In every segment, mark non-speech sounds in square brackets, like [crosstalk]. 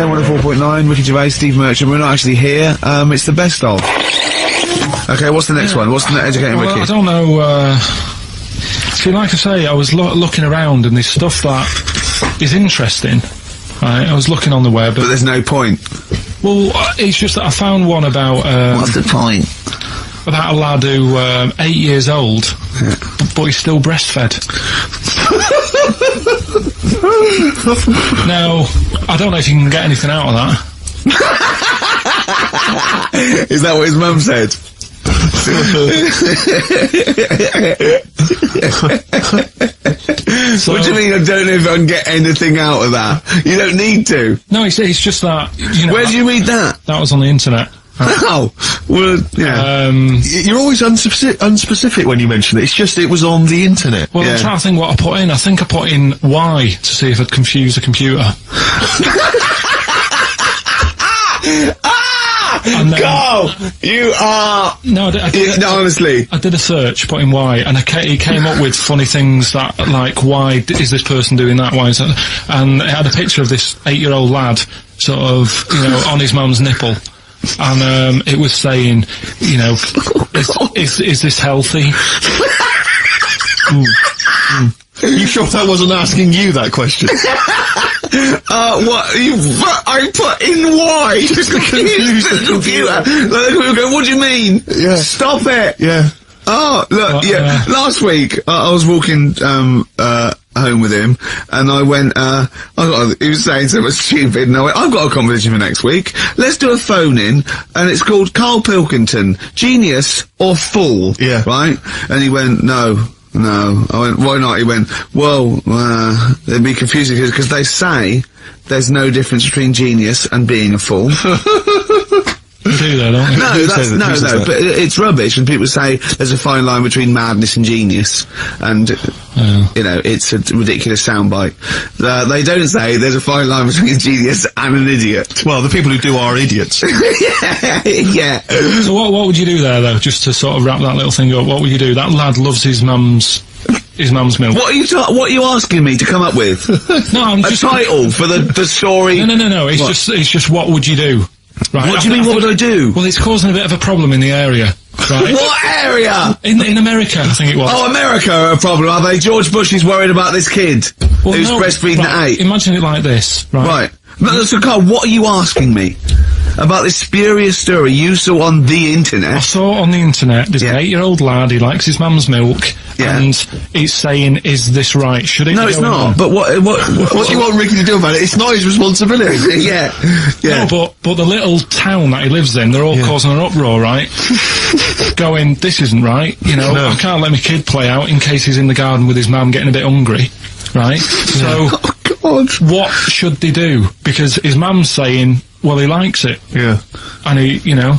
FM 104.9, Ricky Gervais, Steve Merchant. We're not actually here. Um, it's the best of. Okay, what's the next one? What's the ne- educating Well, I don't know. Uh, see, like I say, I was lo- looking around and there's stuff that is interesting. Right, I was looking on the web. But there's no point. well, uh, it's just that I found one about um, the point? about a lad who um, eight years old, b- but he's still breastfed. [laughs] now, I don't know if you can get anything out of that. [laughs] Is that what his mum said? So, [laughs] What do you mean I don't know if I can get anything out of that? You don't need to. No, it's, it's just that. You know, Where did you read that? that was on the internet. Oh, well, yeah. Um, You're always unspecific, unspecific when you mention it. It's just it was on the internet. well, Yeah. I'm trying to think what I put in. I think I put in Y to see if I'd confuse a computer. [laughs] [laughs] then, Go! You are... no, I did, I, did, No, honestly. I did a search, put in Y, and I ca- it came up with funny things that, like, why d- is this person doing that? Why is that? And it had a picture of this eight-year-old lad, sort of, you know, on his mum's nipple. And um, it was saying, you know, [laughs] is, is, is this healthy? [laughs] You sure that wasn't asking you that question? [laughs] Uh, what? You, I put in why? to confuse the computer. Like, the computer go, what do you mean? Yeah. Stop it! yeah. Oh, look, What, yeah. uh, Last week, uh, I was walking, um, uh, home with him, and I went, uh, I got, he was saying something [laughs] stupid, and I went, I've got a competition for next week. Let's do a phone in, and it's called Carl Pilkington, Genius or Fool. Yeah. Right? And he went, no. No. I went, why not? He went, well, uh, it'd be confusing because they say there's no difference between genius and being a fool. [laughs] You do that, don't? No, that's, that? no, no, that? but it's rubbish, and people say there's a fine line between madness and genius, and you know it's a ridiculous soundbite. Uh, they don't say there's a fine line between [laughs] genius and an idiot. Well, the people who do are idiots. [laughs] yeah, yeah. So what what would you do there though? Just to sort of wrap that little thing up, what would you do? That lad loves his mum's his mum's milk. What are you ta- What are you asking me to come up with? [laughs] No, I'm a just title for the the story? no no no no. It's What? just it's just what would you do? Right. What do you mean? What would I do? Well, it's causing a bit of a problem in the area, right? [laughs] What area? in in America, I think it was. Oh, America are a problem, are they? George Bush is worried about this kid Well, who's no, breastfeeding right, at eight. Imagine it like this, right? Right. But, so, Carl, what are you asking me? About this spurious story you saw on the internet. I saw on the internet there's Yeah. an eight-year-old lad. He likes his mum's milk, Yeah. and he's saying, "Is this right? Should it?" No, it's not. on?" But what, uh, what, what, [laughs] what do you want Ricky to do about it? It's not his responsibility. yeah. [laughs] Yeah. No, but but the little town that he lives in, they're all causing an uproar, right? [laughs] Going, this isn't right. You know, No. I can't let my kid play out in case he's in the garden with his mum getting a bit hungry, right? So, Oh, God. what should they do? Because his mum's saying, well, he likes it, yeah. and he, you know,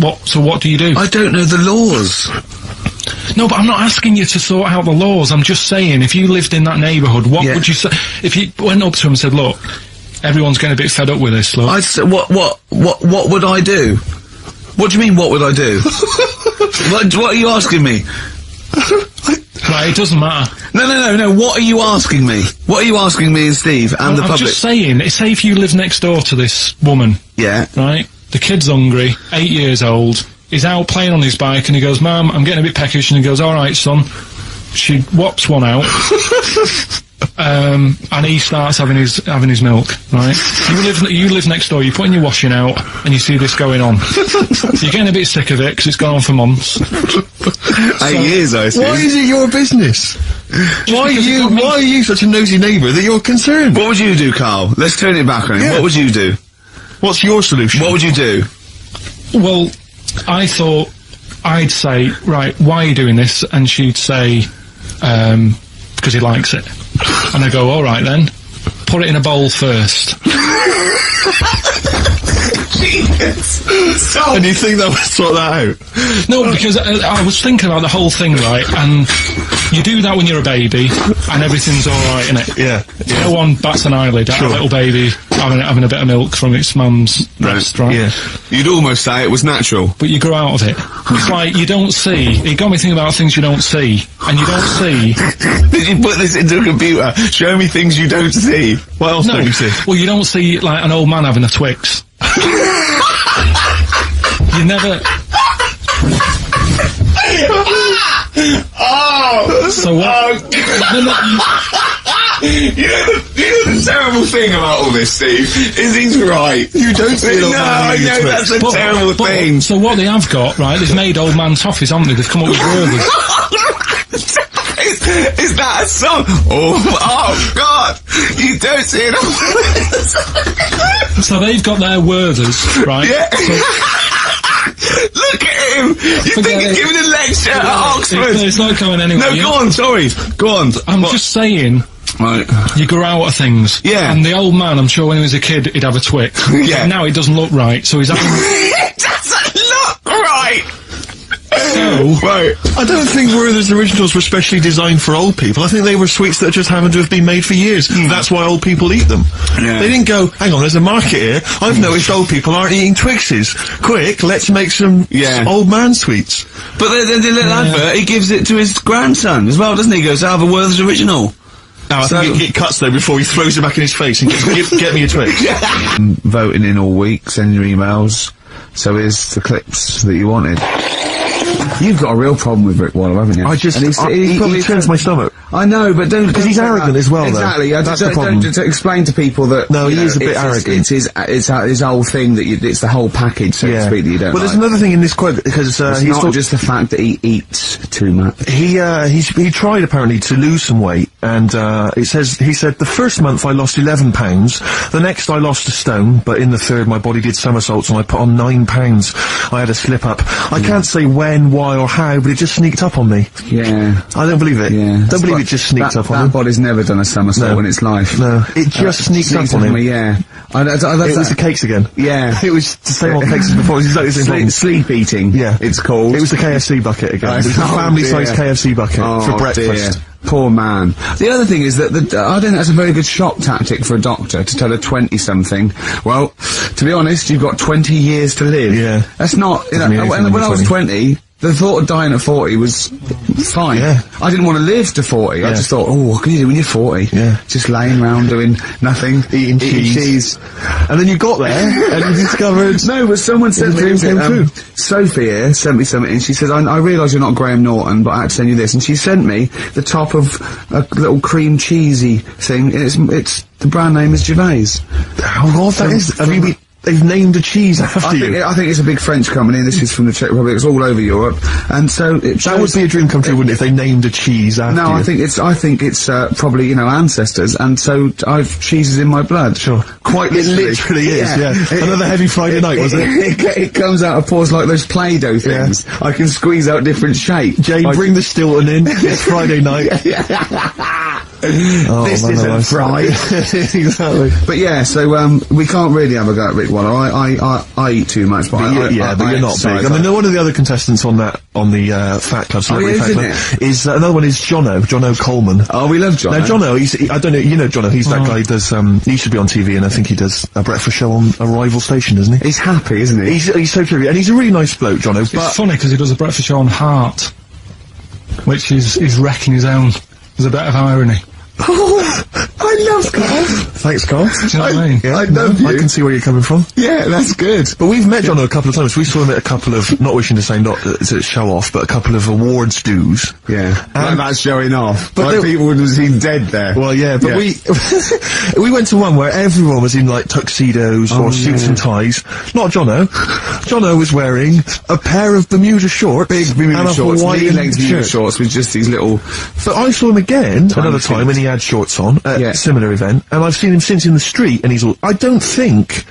what? So what do you do? I don't know the laws. no, but I'm not asking you to sort out the laws. I'm just saying, if you lived in that neighbourhood, what Yeah. would you say? If you went up to him and said, look. Everyone's getting a bit fed up with this, look. I'd say, what, what, what, what would I do? What do you mean, what would I do? [laughs] what, what are you asking me? Right, it doesn't matter. No, no, no, no, what are you asking me? What are you asking me and Steve and the I'm public? just saying, say if you live next door to this woman, Yeah. right? The kid's hungry, eight years old. He's out playing on his bike and he goes, Mum, I'm getting a bit peckish. And he goes, All right, son. She whops one out. [laughs] um, and he starts having his having his milk, right? You live you live next door. You're putting your washing out, and you see this going on. You're getting a bit sick of it because it's gone on for months. Eight years, I see. Why is it your business? Why are you? Why are you such a nosy neighbour that you're concerned? What would you do, Carl? Let's turn it back on. Yeah. What would you do? What's your solution? What would you do? Well, I thought I'd say, right, why are you doing this? And she'd say, um, because he likes it. And I go, all right then, put it in a bowl first. [laughs] and you think that would sort that out? No, because I, I was thinking about the whole thing, right? And you do that when you're a baby, and everything's alright, innit? Yeah, yeah. No one bats an eyelid at Sure. a little baby having, having a bit of milk from its mum's breast, right? Yeah. You'd almost say it was natural. But you grow out of it. It's like you don't see. It got me thinking about things you don't see, and you don't see. [laughs] Did you put this into a computer? Show me things you don't see. What else No, don't you see? well, you don't see like an old man having a Twix. You never. Oh! So what? Oh, no, no, you- You know, the, you know the terrible thing about all this, Steve, is he's right. You don't see an old No, I know that's a but- terrible but- thing. So what they have got, right? They've made old man toffees, haven't they? They've come up with burgers. [laughs] is, is that a song? Oh, oh God! You don't see it. so they've got their Werthers, right? yeah. [laughs] Look at him. You think he's giving a lecture at Oxford? It's, it's not going anywhere. no, go on. Sorry. Go on. I'm What? just saying, Right. you grow out of things. Yeah. And the old man, I'm sure when he was a kid, he'd have a Twix. [laughs] Yeah. Now it doesn't look right, so he's [laughs] having. So- [laughs] right. I don't think Werther's originals were specially designed for old people. I think they were sweets that just happened to have been made for years. Hmm. That's why old people eat them. Yeah. They didn't go, hang on, there's a market here. I've noticed old people aren't eating Twixes. Quick, let's make some Yeah. old man sweets. But the, the, the little advert, he gives it to his grandson as well, doesn't he? He goes, have a Werther's original. Now, I So- think it, it cuts though before he throws it back in his face and gets, "Give- get me a Twix. [laughs] Voting in all week, send your emails. So here's the clips that you wanted. You've got a real problem with Rick Waller, haven't you? I just, And he's- I, he's he, probably- he turns my stomach. I know, but don't Because he's arrogant that. as well, though. Exactly. I That's don't, the problem. Don't, don't explain to people that. No, he know, is a bit it's, arrogant. It's, it's his, it's his whole thing that you, it's the whole package, so to speak, that you don't. Well, there's like. another thing in this quote because uh, It's he's not just the fact that he eats too much. he uh, he's, he tried apparently to lose some weight, and uh, it says he said the first month I lost eleven pounds, the next I lost a stone, but in the third my body did somersaults and I put on nine pounds. I had a slip up. I can't say when, why, or how, but it just sneaked up on me. Yeah. I don't believe it. Yeah. don't believe it just sneaked that, up on That him. body's never done a somersault No. in its life. No, it just sneaked up on him. me, yeah. I, I, I, It was the cakes again. Yeah. [laughs] it was the same old cakes as before. It was exactly the same. Sleep, sleep eating. Yeah, It's called. It was the KFC bucket again. Oh, It was the oh, family-sized. KFC bucket Oh, for breakfast. Dear. Poor man. The other thing is that the, I don't think that's a very good shock tactic for a doctor to tell a 20-something, well, to be honest, you've got 20 years to live. Yeah. That's not, you know, Doesn't mean anything when, when when I was 20, the thought of dying at 40 was fine. Yeah. I didn't want to live to 40. I just thought, oh, what can you do when you're 40? Yeah. Just laying around doing nothing. Eating cheese. And then you got there and you discovered. No, but someone sent The me came um. Sophie here sent me something, and she says, "I, I realise you're not Graham Norton, but I had to send you this." And she sent me the top of a little cream cheesy thing. It's it's the brand name is Gervais. How odd that is. Have you been, they've named a cheese after I you. think, I think it's a big French company. and This is from the Czech Republic. It's all over Europe, and so it that would be a dream come true, wouldn't it, if they named a cheese after No, you? I think it's I think it's uh, probably you know ancestors, and so I've cheese is in my blood. Sure. quite literally, It literally. is, yeah. Another heavy Friday night, was it? It, it comes out of pores like those Play-Doh things. I can squeeze out different shapes. Jane, I- bring the Stilton in. [laughs] It's Friday night. [laughs] Oh, [laughs] this man isn't alive. fried. [laughs] exactly. But yeah, so um, we can't really have a go at Rick Waller. I I, I, I eat too much, but, I, yeah, I, yeah, I, but I you're not big. I mean, one of the other contestants on that on the uh, Fat Club, Celebrity Oh, yeah, Fat isn't Club, is uh, another one is Jono, Jono Coleman. oh, we love John. Now, Jono, he's, he, I don't know, you know Jono, he's Oh. that guy who does, um, he should be on TV and I think he does a breakfast show on a rival station, isn't he? He's happy, isn't he? He's, he's so true, and he's a really nice bloke, Jono, It's but funny because he does a breakfast show on Heart, which is he's wrecking his own. There's a bit of irony. I love Carl. thanks, Carl. Do you know what I mean? Yeah, I love I you. can see where you're coming from. Yeah, that's good. But we've met Jono a couple of times. We saw him at a couple of, not wishing to say not to show off, but a couple of awards dues. Yeah, like Um, that's showing off. but But like people would have seen dead there. Well, yeah, but Yeah. we [laughs] we went to one where everyone was in like tuxedos or suits and ties. Not Jono. Jono was wearing a pair of Bermuda shorts, big Bermuda and a shorts, Hawaiian knee-length Bermuda shirt. shorts with just these little. But I saw him again another time feet. when he had shorts on at Yeah. a similar event, and I've seen him since in the street, and he's all. I don't think.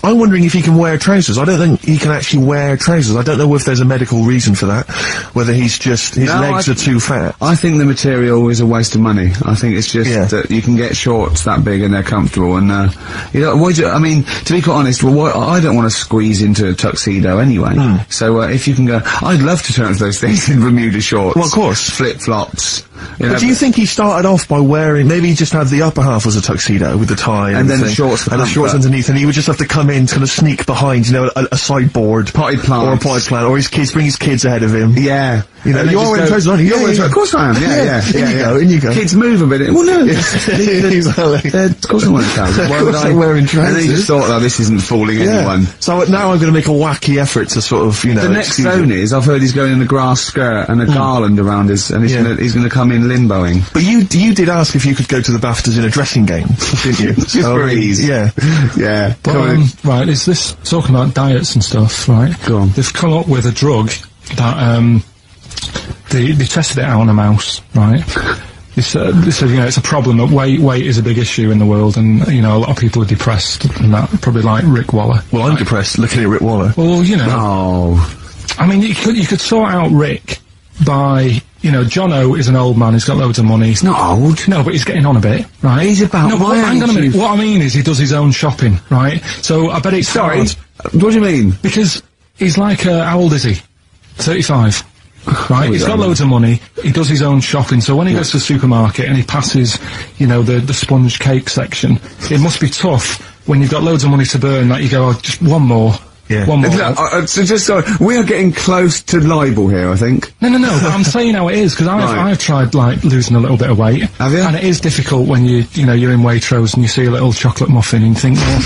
I'm wondering if he can wear trousers. I don't think he can actually wear trousers. I don't know if there's a medical reason for that. Whether he's just his No, legs are too fat. I think the material is a waste of money. I think it's just Yeah. that you can get shorts that big and they're comfortable. And uh, you know, why do I mean, to be quite honest, well, why, I don't want to squeeze into a tuxedo anyway. Hmm. So uh, if you can go, I'd love to turn to those [laughs] things in Bermuda shorts. Well, of course. flip flops. You know, But do you think he started off by wearing, maybe he just had the upper half was a tuxedo with the tie and, And then the shorts and the shorts underneath, and he would just have to come in, kind of sneak behind, you know, a, a sideboard. Potted plants. Or a potted plant, or his kids, bring his kids ahead of him. Yeah. You know, you are wearing trousers, aren't you? You're Yeah, wearing yeah. trousers. Of course I am, yeah, [laughs] Yeah, yeah. in yeah, you yeah. go, in you go. Kids move a bit. Well, no. exactly. Uh, [laughs] [laughs] of course I'm wearing trousers. Why would I? I'm wearing And then you trousers. just thought, oh, this isn't fooling anyone. So now I'm going to make a wacky effort to sort of, you know. The next zone is, I've heard he's going in a grass skirt and a garland around his, and he's he's gonna come in limboing. But you you did ask if you could go to the BAFTAs in a dressing gown, [laughs] didn't you? Just for ease. Yeah. [laughs] Yeah. But, um, right, is this talking about diets and stuff, right? Go on. They've come up with a drug that um, they they tested it out on a mouse, right? They said, they said, you know, it's a problem that weight weight is a big issue in the world, and you know, a lot of people are depressed, and that probably like Rick Waller. Well, I'm depressed looking at Rick Waller. Well, you know, Oh. I mean, you could you could sort out Rick by, you know, Jono is an old man, he's got loads of money. He's Not old. no, but he's getting on a bit, right? He's about No, but hang on a minute. What I mean is, he does his own shopping, right? So I bet it's Sorry. hard What do you mean? because he's like, uh, how old is he? Thirty-five. [sighs] Right, he's got loads of money. He does his own shopping. So when he goes to the supermarket and he passes, you know, the the sponge cake section, it must be tough when you've got loads of money to burn. That you go, oh, just one more, Yeah. one more. Look, uh, uh, so just sorry, we are getting close to libel here, I think. No, no, no. but I'm [laughs] saying how it is because I've Right. I've tried like losing a little bit of weight. Have you? And it is difficult when you you know you're in Waitrose and you see a little chocolate muffin and you think, well,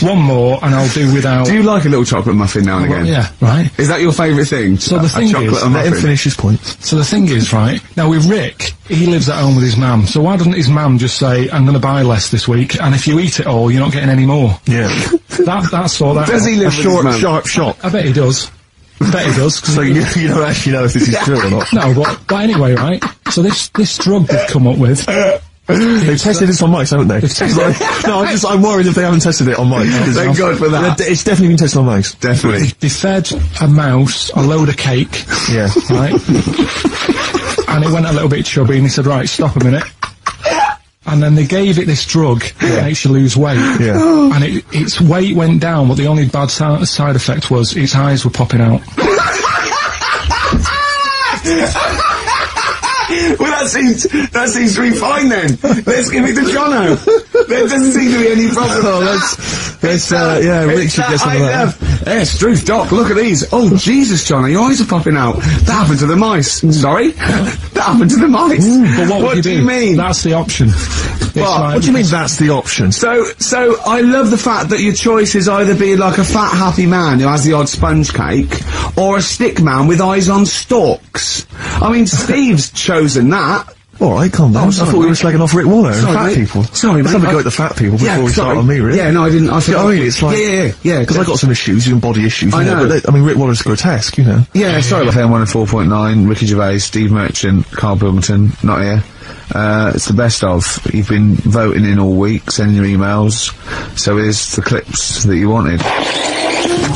[laughs] one more and I'll do without. Do you like a little chocolate muffin now and Well, again? yeah, right. Is that your favourite thing? So the thing is, Let him finish his point. So the thing is, right now with Rick, he lives at home with his mum. So why doesn't his mum just say, "I'm going to buy less this week, and if you eat it all, you're not getting any more." Yeah. [laughs] That that's all that. Does he live a short, mum? sharp shot. I bet he does. I bet he does. So he- you, [laughs] you don't actually know if this is true or not. no, but but anyway, right. So this this drug they've come up with. [laughs] They've tested this on mice, haven't they? They've [laughs] no, I'm just, I'm worried if they haven't tested it on mice. because- Thank God for that. Yeah, It's definitely been tested on mice. Definitely. They fed a mouse a load of cake, Yeah. right? and it went a little bit chubby, and he said, "Right, stop a minute." And then they gave it this drug that makes you lose weight. Yeah. And it, its weight went down, but the only bad si- side effect was its eyes were popping out. [laughs] [laughs] well, that seems that seems to be fine then. Let's give it to Jono. there doesn't seem to be any problem. Oh, let's, let's, uh, yeah, Richard It's should that get I of that. love- Yes, Struth, Doc, look at these. Oh, Jesus, Jono, your eyes are popping out. That happened to the mice. Sorry? [laughs] that happened to the mice. But what, would you do do? you mean? That's the option. It's What? do you mean that's the option? So, so I love the fact that your choice is either be like a fat, happy man who has the odd sponge cake, or a stick man with eyes on stalks. I mean, Steve's [laughs] chosen that. All right, calm down. Oh, I thought we were slagging off Rick Waller and Sorry, fat mate. people. Sorry, Let's mate. have a go at the fat people before Yeah, we start on me, really. Yeah, no, I didn't. I Yeah, forgot. I mean, it's like, yeah, yeah, yeah. Because I got some issues, even body issues. I you know. But they, I mean, Rick Waller's grotesque, you know. Yeah, sorry about FM 104.9, Ricky Gervais, Steve Merchant, Carl Pilkington, not here. Uh, it's the best of. You've been voting in all week, sending your emails. So here's the clips that you wanted.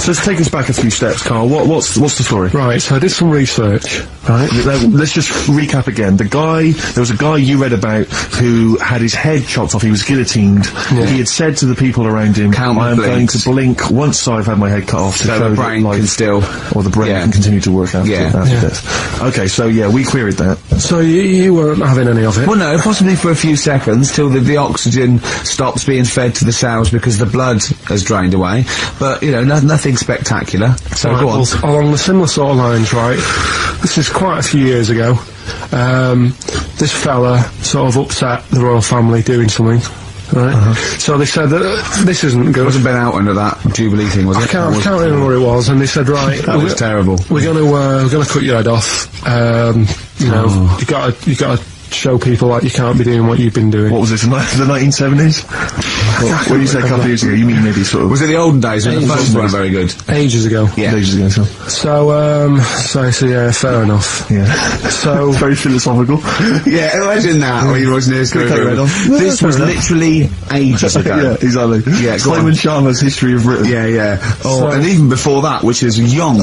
So let's take us back a few steps, Carl. What, what's what's the story? Right, so I did some research. Right. Let- Let's just recap again. The guy, there was a guy you read about who had his head chopped off. He was guillotined. He had said to the people around him, Count "I am blinks. going to blink once I've had my head cut off to So show the that brain life- can still- or the brain Yeah. can continue to work after, Yeah. after Yeah. death." Okay, so yeah, we queried that. So you, you weren't having any of it. Well, no, possibly for a few seconds till the, the oxygen stops being fed to the cells because the blood has drained away. But, you know, no, nothing spectacular. So Right, go on. well, along the similar sort of lines, right? This is quite a few years ago. Um, this fella sort of upset the royal family doing something, right? Uh-huh. So they said that this isn't good. It Wasn't Ben out under that Jubilee thing, was it? I can't, Or I can't remember what it was, and they said, right, That we're was terrible. We're going to uh, we're going to cut your head off. Um, you know, Oh. you got you got show people like you can't be doing what you've been doing. What was this? The nineteen seventies? What do you say a couple of years ago? You mean maybe sort of Was it the olden days when the phones weren't very good? Ages ago. Yeah. ages ago? So. So um, so so yeah, fair enough. Yeah. So [laughs] Very philosophical. [laughs] Yeah, imagine that when you was near Cut your head off. This was enough. [laughs] literally ages ago. yeah, exactly. Yeah, go Simon. Schama's History of Britain. Yeah, yeah. Oh, So- and even before that, which is young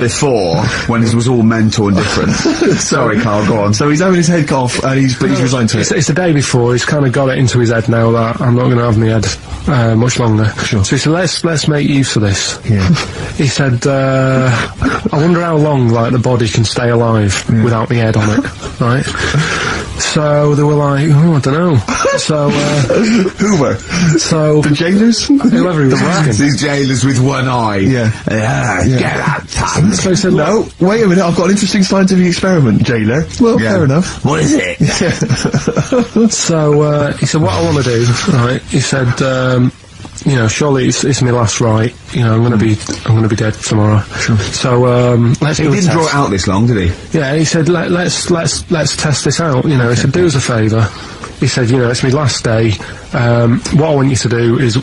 before, when it was all mental and different. Sorry, Carl, go on. So he's having his head cut off, and he's but he's resigned to It's, it. it's the day before. He's kind of got it into his head now that I'm not going to have my head uh, much longer. Sure. So he said, "Let's let's make use of this." Yeah. [laughs] He said, uh, "I wonder how long like the body can stay alive without the head on it." [laughs] Right. So they were like, "Oh, I don't know." So uh, [laughs] Hoover, so the jailers, whoever he was [laughs] asking. These jailers with one eye. Yeah. Yeah, get that tongue. So he said, No, wait a minute. I've got an interesting scientific experiment, jailer. Well, Yeah. fair enough. What is it? [laughs] So uh, he said, "What I want to do, right?" He said, um, "You know, surely it's, it's my last right. You know, I'm going to be I'm going to be dead tomorrow. So um, let's He do a didn't draw it out this long, did he? Yeah, he said, Let, "Let's let's let's test this out." You know, he said, "Do us a favour. He said, "You know, it's my last day. Um, what I want you to do is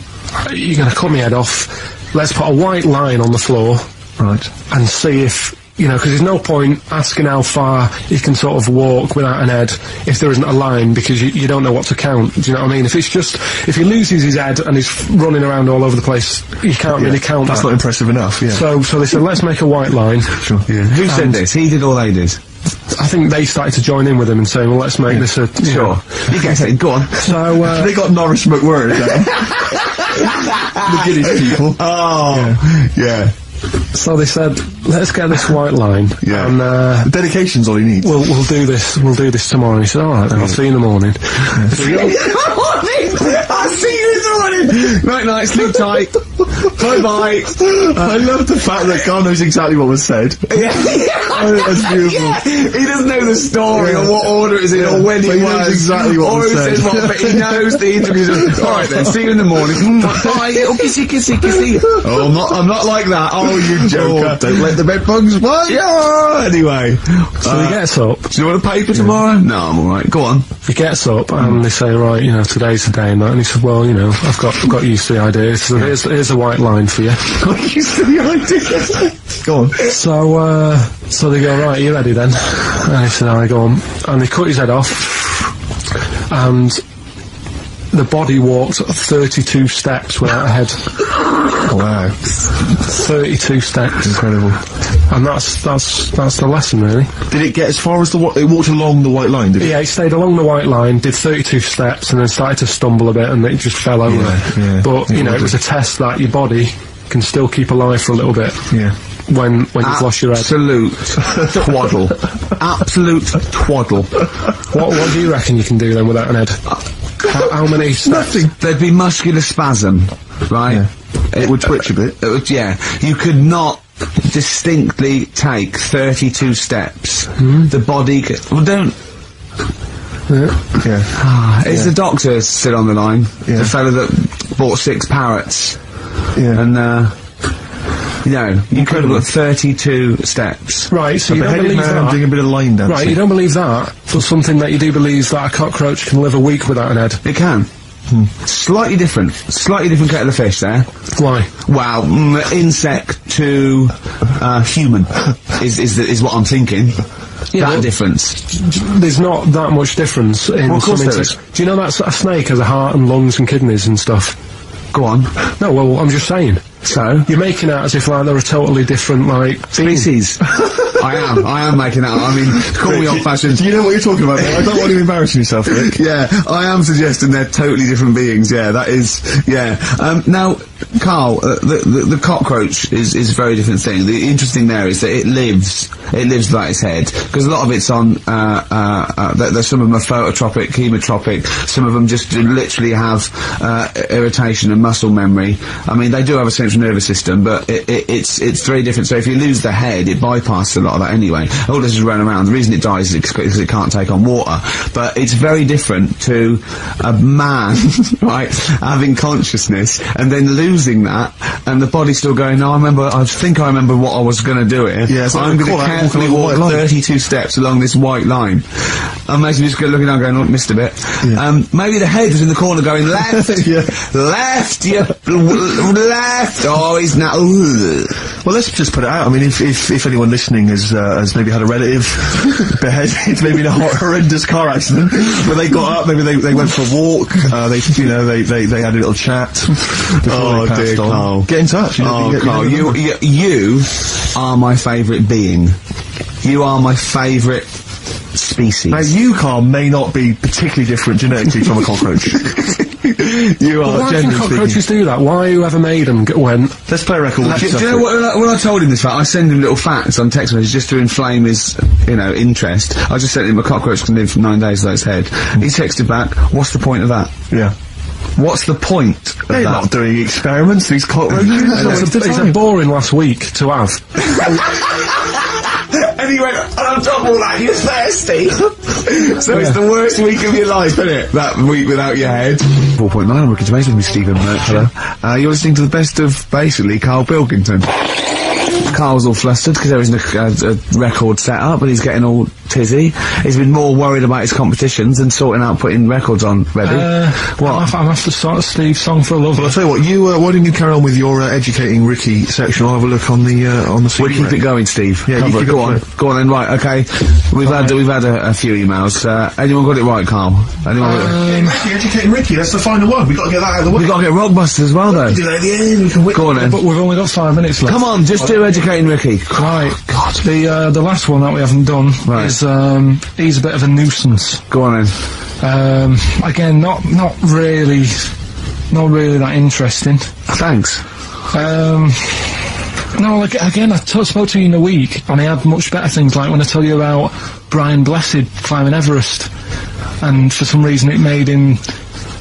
you're going to cut my head off. Let's put a white line on the floor Right. and see if." You know, because there's no point asking how far he can sort of walk without an head if there isn't a line because you, you don't know what to count. Do you know what I mean? If it's just if he loses his head and he's running around all over the place, you can't really count That's that. not impressive enough. Yeah. so, so they said, let's make a white line. sure. Yeah. Who said this? He did or they did? I think they started to join in with him and saying, well, let's make this a you know. You get it. Go on. So uh, [laughs] They got Norris McWhirter down. [laughs] the Guinness people. Oh, yeah. So they said, let's get this white line, Yeah. and uh, Dedication's all he needs. we'll we'll do this. We'll do this tomorrow. And he said, all right, then I'll see you in the morning. [laughs] So he got- [laughs] I'll see you in the morning. Night, night. Sleep tight. bye, bye. [laughs] I love the fact that God knows exactly what was said. Yeah. Oh, that's beautiful. Yeah. He doesn't know the story Yeah. or what order it is in Yeah. or when But it he was. knows exactly what was said. what, but he knows the interview. All right then, see you in the morning. Bye, little kissy, kissy, kissy. Oh, I'm not, I'm not like that. Oh, you [laughs] joker. don't let the bed bugs bite. Yeah. Anyway, so uh, he gets up. do you want a paper tomorrow? No, I'm all right. Go on. He gets up and they say, right, you know, today's the day and that. And he said, well, you know, I've got I've got used to the idea. So here's here's a white line for you. [laughs] Got used to the idea. Go on. So, uh, so they go, right, you ready then? And he said, I go on. And they cut his head off, and the body walked 32 steps without a head. Wow. 32 steps. Incredible. And that's, that's, that's the lesson, really. Did it get as far as the wa- it walked along the white line? Did it? Yeah, he stayed along the white line, did 32 steps, and then started to stumble a bit, and it just fell over. Yeah, yeah. But, you know, it was a test that your body can still keep alive for a little bit Yeah. when, when you've lost your head. Absolute twaddle. [laughs] Absolute twaddle. What, what do you reckon you can do then without an head? Uh, How, [laughs] how many steps? Nothing. There'd be muscular spasm, right? It would twitch a bit. It would, yeah. You could not distinctly take 32 steps. The body could... Well, don't... Yeah. yeah. Is the doctor still on the line? Yeah. The fellow that bought six parrots. Yeah. And, uh... You know, you could have got 32 steps. Right, so you don't believe that? doing a bit of line dancing. Right, you don't believe that, but something that you do believe that a cockroach can live a week without an head. It can. Slightly different. Slightly different kettle of fish there. Why? Wow, mm, insect to uh, human is is, the, is what I'm thinking. Yeah, that difference. There's not that much difference in Well, of course some insects. Do you know that a snake has a heart and lungs and kidneys and stuff? Go on. No, well, I'm just saying. So You're making out as if like they're a totally different like species. [laughs] I am. I am making that. I mean, call me old-fashioned. Do you know what you're talking about? I don't want you embarrassing yourself, Rick. [laughs] Yeah, I am suggesting they're totally different beings. Yeah, that is. Yeah. Um, now, Carl, uh, the, the the cockroach is is a very different thing. The interesting there is that it lives. It lives without its head because a lot of it's on. Uh, uh, uh, there's some of them are phototropic, chemotropic. Some of them just literally have uh, irritation and muscle memory. I mean, they do have a central nervous system, but it, it, it's it's very different. So if you lose the head, it bypasses a lot of that anyway. All this is running around. The reason it dies is because it can't take on water. But it's very different to a man, [laughs] right, having consciousness and then losing that, and the body still going. No, I remember. I think I remember what I was going to do here. Yeah, like I'm going to carefully walk line. 32 steps along this white line. Imagine just go looking down, going, "Oh, missed a bit." Yeah. Um, maybe the head was in the corner, going [laughs] left, Yeah. left, yeah, [laughs] left. Oh, he's now. Well, let's just put it out. I mean, if if, if anyone listening has uh, has maybe had a relative [laughs] beheaded, maybe in a hor- horrendous car accident, where they got up, maybe they, they went for a walk, uh, they you know they, they, they had a little chat. Oh, dear, on. Carl. Get in touch. You know, Oh, you get- Carl, you, you, you, you are my favourite being. You are my favourite species. Now, you, Carl, may not be particularly different genetically from a cockroach. [laughs] [laughs] you are Why can cockroaches speaking. do that? Why whoever made them g- went? Let's play a record. Do, do you know what, I- when I told him this fact, I send him little facts on text messages just to inflame his, you know, interest. I just sent him a cockroach can live for nine days without its head. He texted back, what's the point of that? Yeah. What's the point of They're that? not doing experiments, these cockroaches. [laughs] It's a, it's a boring last week to have. [laughs] And he went, and on top of all that, you're thirsty. [laughs] so it's the worst week of your life, isn't it? That week without your head. 4.9, I'm Ricky Gervais with me, Stephen Merck. Hello. Uh, you're listening to the best of, basically, Carl Pilkington. Carl's all flustered because there isn't a, a, a record set up, but he's getting all tizzy. He's been more worried about his competitions than sorting out putting records on ready. Uh, I'm, what? after, I'm after sort of Steve's song for a love. Well, I'll tell you what, you, uh, why don't you carry on with your uh, educating Ricky section? I'll have a look on the, uh, on the CD. We keep rack. it going, Steve. Yeah, you Cover it. go on, go on, then. Right, okay. We've had we've had a, a few emails. Uh, anyone got it right, Carl? Anyone? got it? Ricky, educating Ricky, that's the final one. We've got to get that out of the way. We've got to get Rockbusters as well, though. do that at the end, we can whip Go on then. But we've only got five minutes left. Come on, just do educating Ricky. Right. God. The uh, the last one that we haven't done Right. is um, he's a bit of a nuisance. Go on then. Um, again, not not really, not really that interesting. Thanks. Um, no, like, again, I t- spoke to you in a week, and he had much better things. Like when I tell you about Brian Blessed climbing Everest, and for some reason it made him.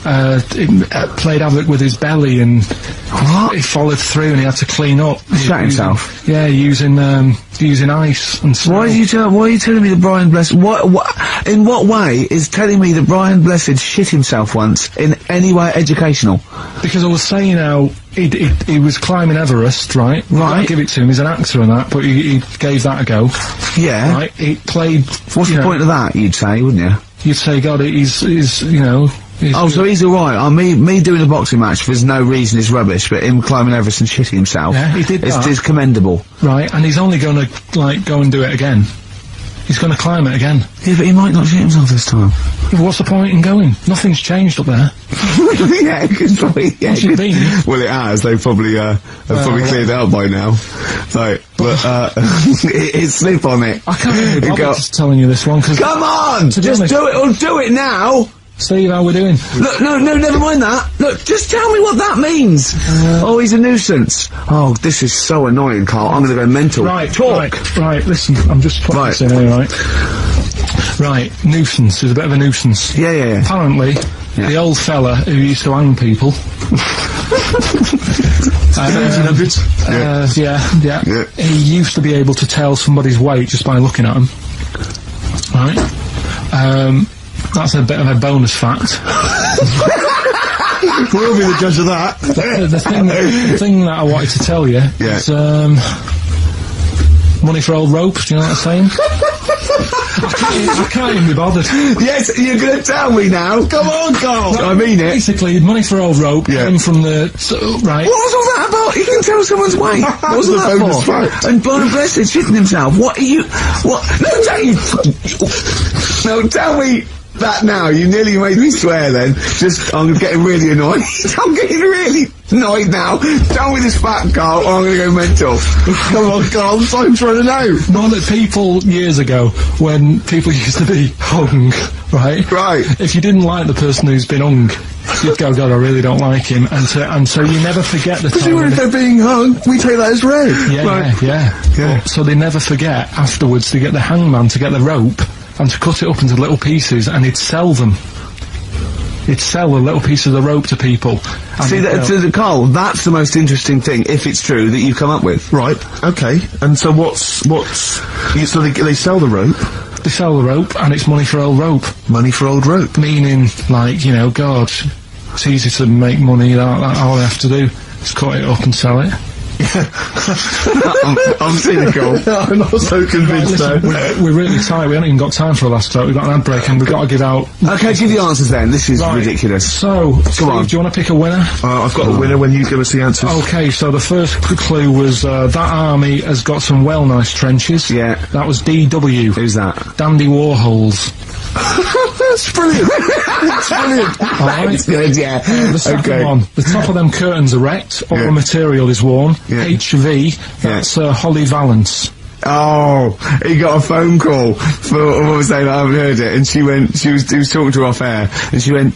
Uh, it uh, played havoc with his belly and What? he followed through and he had to clean up. Shat himself? Yeah, using um, using ice and snow. Why are you tell, Why are you telling me that Brian Blessed? What, what? In what way is telling me that Brian Blessed shit himself once in any way educational? Because I was saying how he, he, he was climbing Everest, right? Right. I'll give it to him. He's an actor and that, but he, he gave that a go. Yeah. Right? He played. What's the know, point of that? You'd say, wouldn't you? You'd say, God, he's he's you know. Oh, so he's alright. Oh, me, me doing a boxing match for no reason is rubbish, but him climbing Everest and shitting himself Yeah, he did is, that. is commendable. right, and he's only going to like go and do it again. He's going to climb it again. Yeah, but he might not shit himself this time. Yeah, What's the point in going? Nothing's changed up there. [laughs] yeah, because probably, yeah, it 'cause- been? well, it has. They've probably, uh, have probably cleared it out by now. Right, but, uh, [laughs] it, it's slip on it. I can't really You bother go, just telling you this one because Come on! Just honest- do it, or do it now! Steve, how we doing? Look, no, no, never mind that. Look, just tell me what that means. oh, he's a nuisance. Oh, this is so annoying, Carl. I'm gonna go mental. Right, talk. Right, right. Listen, I'm just putting Right. this in here, right? Right, nuisance is a bit of a nuisance. Yeah, yeah, yeah. Apparently, Yeah. the old fella who used to hang people. um, [laughs] uh, yeah, yeah, Yeah. He used to be able to tell somebody's weight just by looking at them. Right. Um, that's a bit of a bonus fact. [laughs] We'll be the judge of that. the, the thing, the thing that I wanted to tell you Yeah. is um, money for old ropes. Do you know what I'm saying? I, [laughs] can't, I can't even be bothered. Yes, you're gonna tell me now. Come on, Carl. I mean it. Basically, money for old rope Yeah. came from the so, right. What was all that about? You can tell someone's weight. [laughs] What was that bonus for? fact. And Brian Blessed shitting himself. What are you? What? No, tell you. No, tell me that now. You nearly made me swear. Then, just I'm getting really annoyed. [laughs] I'm getting really annoyed now. Tell with this fat Carl, or I'm gonna go mental. Come on, Carl. I'm trying to know. Know that people years ago, when people [laughs] used to be hung, right? Right. If you didn't like the person who's been hung, you'd go, God, I really don't like him, and so and so you never forget the Because even if they- they're being hung, we take that as read. Yeah, Right. yeah, yeah. But- so they never forget afterwards to get the hangman to get the rope and to cut it up into little pieces and he'd sell them. He'd sell a little piece of the rope to people. See, that, to Carl, that's the most interesting thing, if it's true, that you've come up with. Right, okay. And so what's, what's, you- so they, they sell the rope, they sell the rope and it's money for old rope. money for old rope. Meaning, like, you know, God, it's easy to make money, that, that, all I have to do is cut it up and sell it. I'm, I'm cynical. [laughs] I'm not so convinced Listen, we're, we're really tight, we haven't even got time for a last vote, we've got an ad break and we've got to give out... Okay, give the answers then. This is Right. ridiculous. So, Steve, on. do you want to pick a winner? Uh, I've got a winner when you give us the answers. Okay, so the first clue was uh, that army has got some well nice trenches. Yeah. That was DW. Who's that? Dandy Warhols. That's brilliant. That's brilliant. Right. good, yeah. The second one, the top of them curtains are wrecked, all Yeah. the material is worn. Yeah. HV, that's uh, Holly Valance. Oh, he got a phone call for what was saying I haven't heard it, and she went. She was he was talking to her off air, and she went.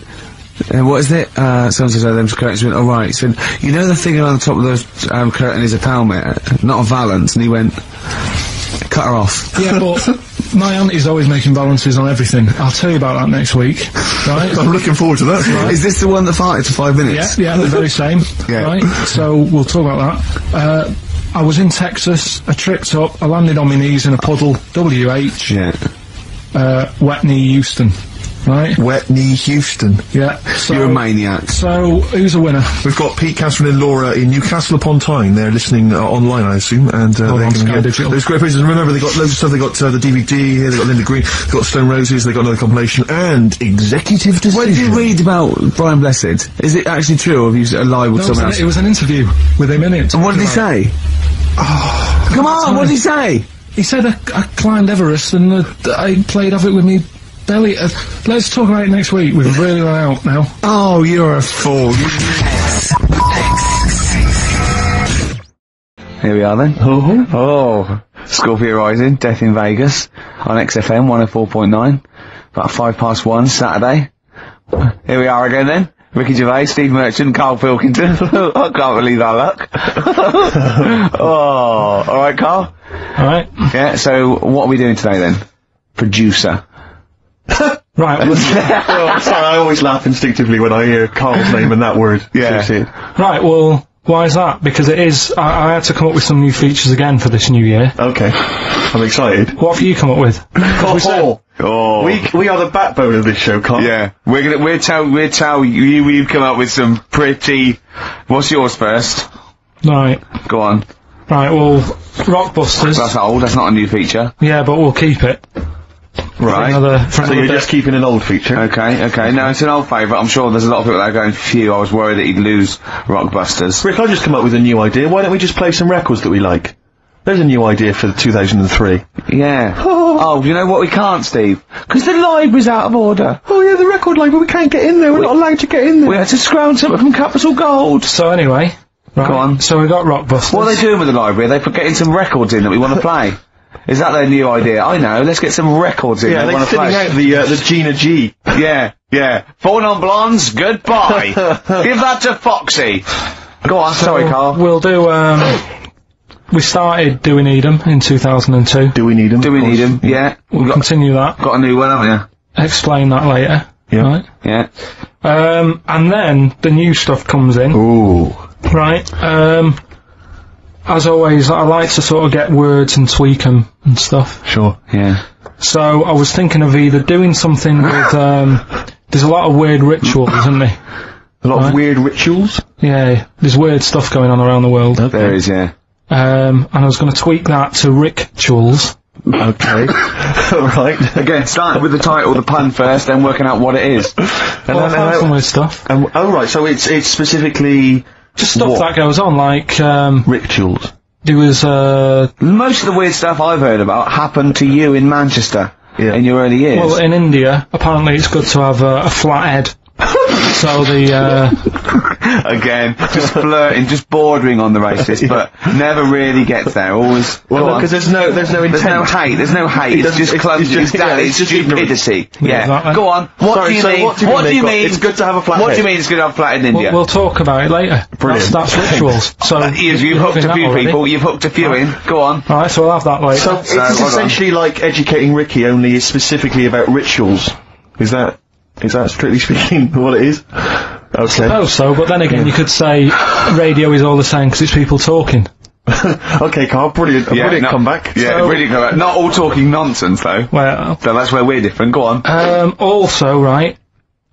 Uh, what is it? Uh, someone says, oh, them's curtains. She went, oh, right. She went, you know the thing around the top of the um, curtain is a helmet, not a valance. And he went, cut her off. Yeah, but my auntie's always making balances on everything. I'll tell you about that next week, right? [laughs] I'm looking forward to that. Is this the one that farted for five minutes? yeah, yeah, the very same. [laughs] Yeah. Right. So we'll talk about that. Uh, I was in Texas. I tripped up. I landed on my knees in a puddle. WH. Yeah. Uh, Wetney, Houston. Right. Wet knee Houston. Yeah. So, You're a maniac. So who's a winner? We've got Pete, Catherine, and Laura in Newcastle upon Tyne. They're listening uh, online, I assume, and uh, Oh, they're on gonna Sky Digital. Those great pieces. And remember, they've got loads of stuff. They've got uh, the DVD here. they've got Linda Green. They got Stone Roses. they've got another compilation and executive decision. What did you read about Brian Blessed? Is it actually true, or have you s- lied with No, it, was someone an, else? it was an interview with him in it. and what did he say? Oh, Come on, what did he say? He said I, I climbed Everest and uh, I played off it with me belly. Uh, let's talk about it next week. We've really run out now. Oh, you're a fool. Here we are then. Oh, oh. Scorpio Rising, Death in Vegas on XFM 104.9. About five past one Saturday. Here we are again then. Ricky Gervais, Steve Merchant, Carl Pilkington. [laughs] I can't believe our luck. [laughs] oh, alright Carl? All right. Yeah, so what are we doing today then? Producer. [laughs] Right. well, [laughs] I'm sorry, I always laugh instinctively when I hear Carl's name and that word. Yeah. associated. right. Well, why is that? Because it is. I, I had to come up with some new features again for this new year. Okay. I'm excited. What have you come up with? we said- Oh, we, we are the backbone of this show, Carl. yeah, we're gonna, we're tell, we'll tell you, we've come up with some pretty, what's yours first? Right. Go on. Right. Well, Rockbusters. That's old, that's not a new feature. Yeah, but we'll keep it. Right. Another. So another you're bit. just keeping an old feature. Okay, okay. No, it's an old favourite. I'm sure there's a lot of people that are going, phew, I was worried that he'd lose Rockbusters. Rick, I just come up with a new idea. Why don't we just play some records that we like? There's a new idea for 2003. Yeah. [laughs] Oh, oh, you know what we can't, Steve? Because the library's out of order. Oh yeah, the record library, We can't get in there. We're not allowed to get in there. We had to scrounge something from Capital Gold. So anyway. Right. Go on. So we got Rockbusters. What are they doing with the library? Are they getting some records in that we want to [laughs] play? Is that their new idea? I know. Let's get some records in yeah, that we they're want to out the uh, the Gina G. Yeah, yeah. Four non-blondes, goodbye. [laughs] Give that to Foxy. Go on, sorry, Carl. We'll do. Um, we started doing Edom in 2002. Do we need them? Do we need him? Yeah. We'll got, continue that. got a new one, haven't Explain that later. Yeah. Right. you? Yeah. Um, and then the new stuff comes in. Ooh. Right. Um, as always, I like to sort of get words and tweak them and stuff. Sure. Yeah. So I was thinking of either doing something [laughs] with. Um, there's a lot of weird rituals, isn't there? A lot Right. of weird rituals. Yeah, there's weird stuff going on around the world. There is, yeah. Um, and I was going to tweak that to rituals. Okay. [laughs] right. Again, starting with the title, the pun first, then working out what it is. And Well, I then, uh, some weird stuff. um, oh right, so it's it's specifically Just stuff what? that goes on, like, um, rituals. there was, uh, Most of the weird stuff I've heard about happened to you in Manchester Yeah. in your early years. well, in India, apparently it's good to have uh, a flat head. So the, uh, [laughs] Again, just flirting, just bordering on the racist, [laughs] but never really gets there. Always. Well, go no, because there's no there's no There's no hate. There's no hate. It It's just it's- clumsy. it's just- It's, yeah, it's it's just stupidity. Yeah. exactly. Go on. What Sorry, do you so mean? what do you mean they've got- it's good to have a flat What head? do you mean it's good to have a flat head in we'll, India? we'll talk about it later. Brilliant. That's, that's [laughs] rituals. So Uh, you've, you've hooked a few already. people. You've hooked a few in. Go on. Alright, so we'll have that later. So it's essentially like educating Ricky, only it's specifically about rituals. Is that is that strictly [laughs] speaking what it is? Okay. Oh, so, but then again, you could say radio is all the same because it's people talking. [laughs] Okay, Carl. Brilliant. A brilliant no- comeback. Yeah, So- really comeback. Not all talking nonsense though. Well, So that's where we're different. Go on. um, also, right,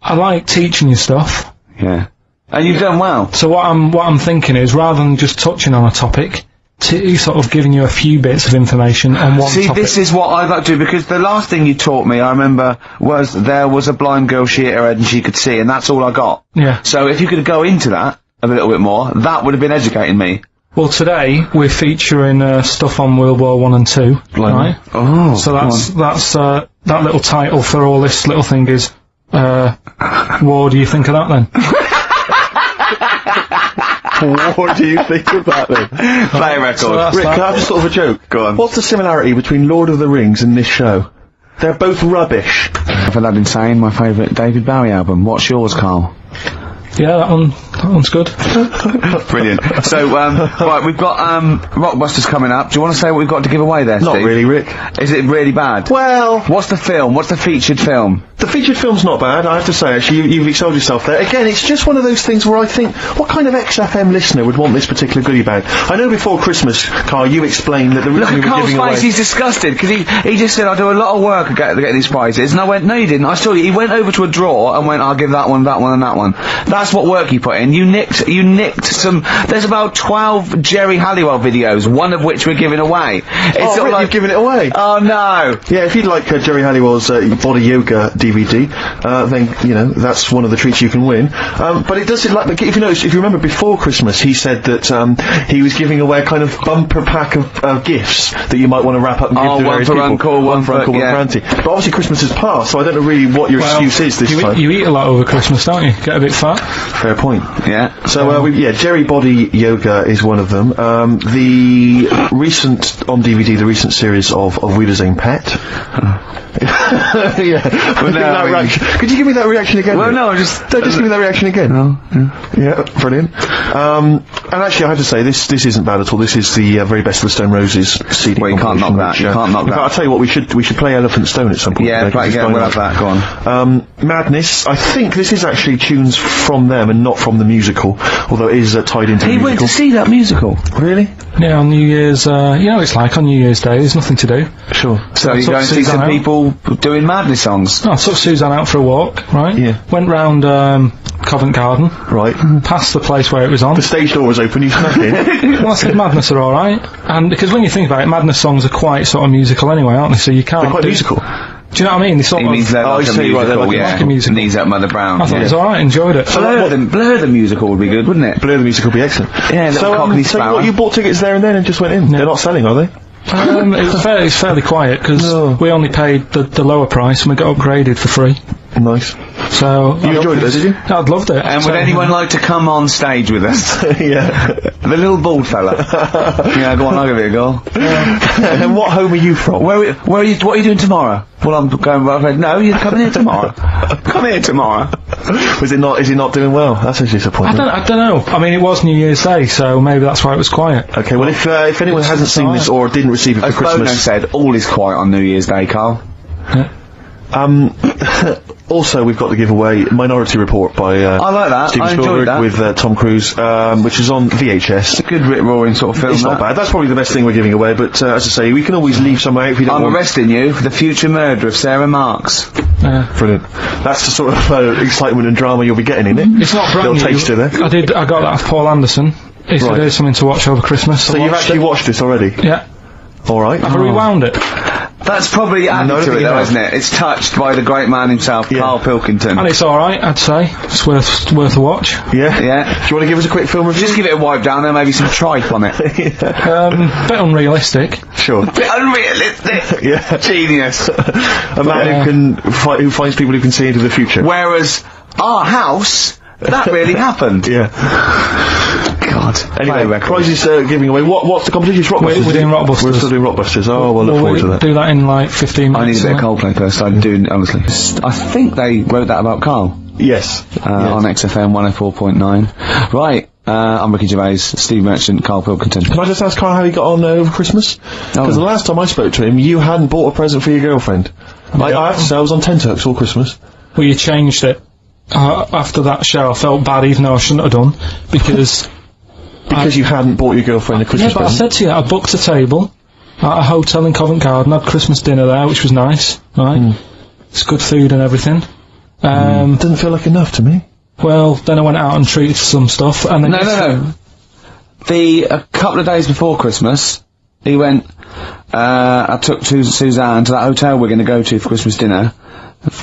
I like teaching you stuff. Yeah. And you've done well. So what I'm what I'm thinking is rather than just touching on a topic, to sort of giving you a few bits of information on one See, topic. this is what I'd like to do because the last thing you taught me, I remember, was there was a blind girl she hit her head and she could see, and that's all I got. yeah. So if you could go into that a little bit more, that would have been educating me. Well, today we're featuring uh, stuff on World War One and Two, right? Oh. So that's that's uh, that little title for all this little thing is. Uh, what do you think of that then? [laughs] what do you think of that then? Play a record. Rick, can I have just sort of a joke? Go on. What's the similarity between Lord of the Rings and this show? They're both rubbish. For Aladdin Sane, my favourite David Bowie album. What's yours, Carl? Yeah, that one, that one's good. [laughs] Brilliant. So, um, right, we've got um, Rockbusters coming up. Do you want to say what we've got to give away there, Not Steve? really, Rick. Is it really bad? Well, What's the film? What's the featured film? the featured film's not bad, I have to say, actually. You, you've excelled yourself there. Again, it's just one of those things where I think, what kind of XFM listener would want this particular goodie bag? I know before Christmas, Carl, you explained that the Look reason we at were Carl's giving away... face, he's disgusted, because he, he just said, I do a lot of work to get, to get these prizes, and I went, no you didn't, I saw you, he went over to a drawer and went, I'll give that one, that one and that one. That's what work you put in. You nicked, you nicked some, there's about 12 Geri Halliwell videos, one of which we're giving away. It's Oh, sort of Rick, like, you've given it away. oh no! Yeah, if you'd like uh, Geri Halliwell's uh, Body Yoga DVD, uh, then, you know, that's one of the treats you can win. Um, but it does, it like, if you notice, if you remember before Christmas, he said that um, he was giving away a kind of bumper pack of uh, gifts that you might want to wrap up and Oh, give to one various for people. Uncle, one for- Uncle, yeah. one for Auntie. But obviously Christmas has passed, so I don't know really what your Well, excuse is this you, time. eat, you eat a lot over Christmas, don't you? Get a bit fat. Fair point. Yeah. So uh, we, yeah, Geri Body Yoga is one of them. Um, the recent on DVD, the recent series of of Wiedersehen Pet. [laughs] yeah. Think no, that I mean- reaction- Could you give me that reaction again? Well, no, just- Don't just give me that reaction again. No, Yeah, brilliant. Um, and actually, I have to say this this isn't bad at all. This is the uh, very best of the Stone Roses CD. Well, you can't knock that, which, you can't knock in that. I'll tell you what, we should we should play Elephant Stone at some point. Yeah, play again, we'll have that, go on. Um, Madness. I think this is actually tunes from them and not from the musical, although it is uh, tied into He the went musical. to see that musical. Really? Yeah, on New Year's, uh, you know what it's like on New Year's Day, there's nothing to do. Sure. So you took go and see some out. people doing madness songs. No, I took Suzanne out for a walk, right? Yeah. Went round, um, Covent Garden, Right. [laughs] past the place where it was on. The stage door was open. You snuck in. [laughs] well, I said Madness are alright. And because when you think about it, Madness songs are quite sort of musical anyway, aren't they? So you can't They're quite do- musical. Do you know what I mean? They sort He of, means they're Oh, like you a say right, they're musical, like yeah. like a musical. Knees up Mother Brown. I thought yeah. it was alright, enjoyed it. Blur the, Blur the musical would be good, wouldn't it? Blur the musical would be excellent. Yeah, so, um, so Sparrow. what, you bought tickets there and then and just went in? They're not selling, are they? Um, it was fairly, it's fairly quiet because No. we only paid the, the lower price and we got upgraded for free. Nice. So You enjoyed it, did you? I'd loved it. And So- would anyone like to come on stage with us? [laughs] yeah. the little bald fella. [laughs] yeah, go on, I'll give it a go. and what home are you from? Where, are we- where are you, what are you doing tomorrow? Well, I'm going, well, I said, no, you're coming here tomorrow. Come here tomorrow. Was it not? Is he not doing well? That's a disappointment. don't, I don't know. I mean, it was New Year's Day, so maybe that's why it was quiet. Okay, well, if uh, if anyone hasn't seen this or didn't receive it for As Bono Christmas, said, all is quiet on New Year's Day, Karl. Um, [laughs] also we've got the giveaway Minority Report by uh, I like that. Steven I enjoyed Spielberg that. with uh, Tom Cruise, um, which is on VHS. It's A good Rip Roaring sort of film. It's not that. bad. That's probably the best thing we're giving away. But uh, as I say, we can always leave some out if you don't I'm want. arresting you for the future murder of Sarah Marks. Yeah. Brilliant. That's the sort of uh, excitement and drama you'll be getting in it. It's not brand Little new. taster there. I did. I got that off Paul Anderson. He said Right. there's something to watch over Christmas. So you've actually watched this already? yeah. All right. I've rewound it, That's probably added No, to think it, you though, have. isn't it? It's touched by the great man himself, Yeah. Karl Pilkington. and it's all right. I'd say it's worth worth a watch. Yeah. Yeah. Do you want to give us a quick film review? Just give it a wipe down there, maybe some tripe on it. [laughs] Um, bit unrealistic. Sure. Bit unrealistic. [laughs] Yeah. Genius. A man who can fi- who finds people who can see into the future. Whereas our house, that really happened. [laughs] yeah. God. Anyway, record. prizes uh, giving away. What what's the competition? It's Rockbusters. We're- we're doing Rockbusters. We're still doing Rockbusters. Oh, well, look Well, forward we to that. do that in like 15 minutes. I need minutes. a bit of. Coldplay first, I do, honestly. I think they wrote that about Karl. Yes. uh, on XFM 104.9. Right, uh, I'm Ricky Gervais, Steve Merchant, Karl Pilkington. Can I just ask Karl how he got on uh, over Christmas? Because Oh. the last time I spoke to him, you hadn't bought a present for your girlfriend. I, I have to say, I was on tenterhooks all Christmas. Well, you changed it. Uh, after that show, I felt bad, even though I shouldn't have done, because Because you hadn't bought your girlfriend a Christmas yeah, Christmas but I said to you, I booked a table at a hotel in Covent Garden, had Christmas dinner there, which was nice, right? Hmm. It's good food and everything. Um, Didn't feel like enough to me. Well, then I went out and treated for some stuff, and then No, no, no. The, a couple of days before Christmas, he went, uh, I took to Suzanne to that hotel we're going to go to for Christmas dinner.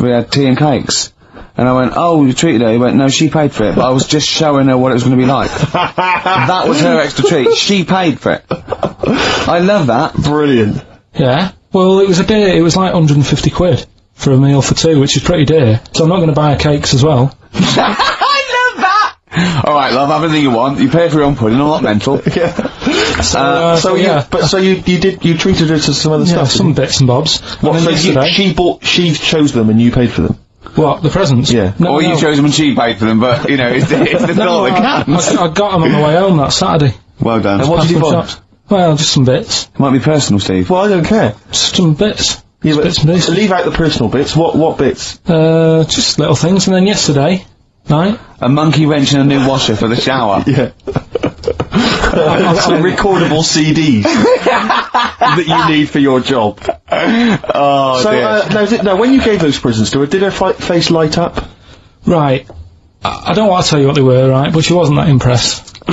We had tea and cakes. And I went, oh, you treated her? He went, no, she paid for it, but I was just showing her what it was going to be like. [laughs] that was her extra treat. She paid for it. I love that. Brilliant. Yeah. Well, it was a dear. It was like 150 quid for a meal for two, which is pretty dear. So I'm not going to buy her cakes as well. [laughs] I love that! All right, love, have anything you want. You pay for your own pudding. I'm not mental. [laughs] yeah. So, Uh, uh, so you, yeah, but so you, you did, you treated her to some other yeah, stuff. some didn't you? bits and bobs. What, and so you, she bought, she chose them and you paid for them? What the presents? Yeah. No, or no. you chose them and she paid for them, but, you know, it's, it's the No, thought that I, counts. I, I got them on the way home that Saturday. Well done. And what did you Passed buy? Well, just some bits, It Might be personal, Steve. Well, I don't care. just some bits, Yeah, Just but bits and pieces. leave out the personal bits. What, what bits? Uh, just little things. And then yesterday, right? A monkey wrench and a new washer for the shower. [laughs] Yeah. Some recordable CDs [laughs] that you need for your job. Oh, So, dear. uh, no, did, no, when you gave those presents to her, did her fi- face light up? Right. I, I don't want to tell you what they were, right? But she wasn't that impressed. [laughs]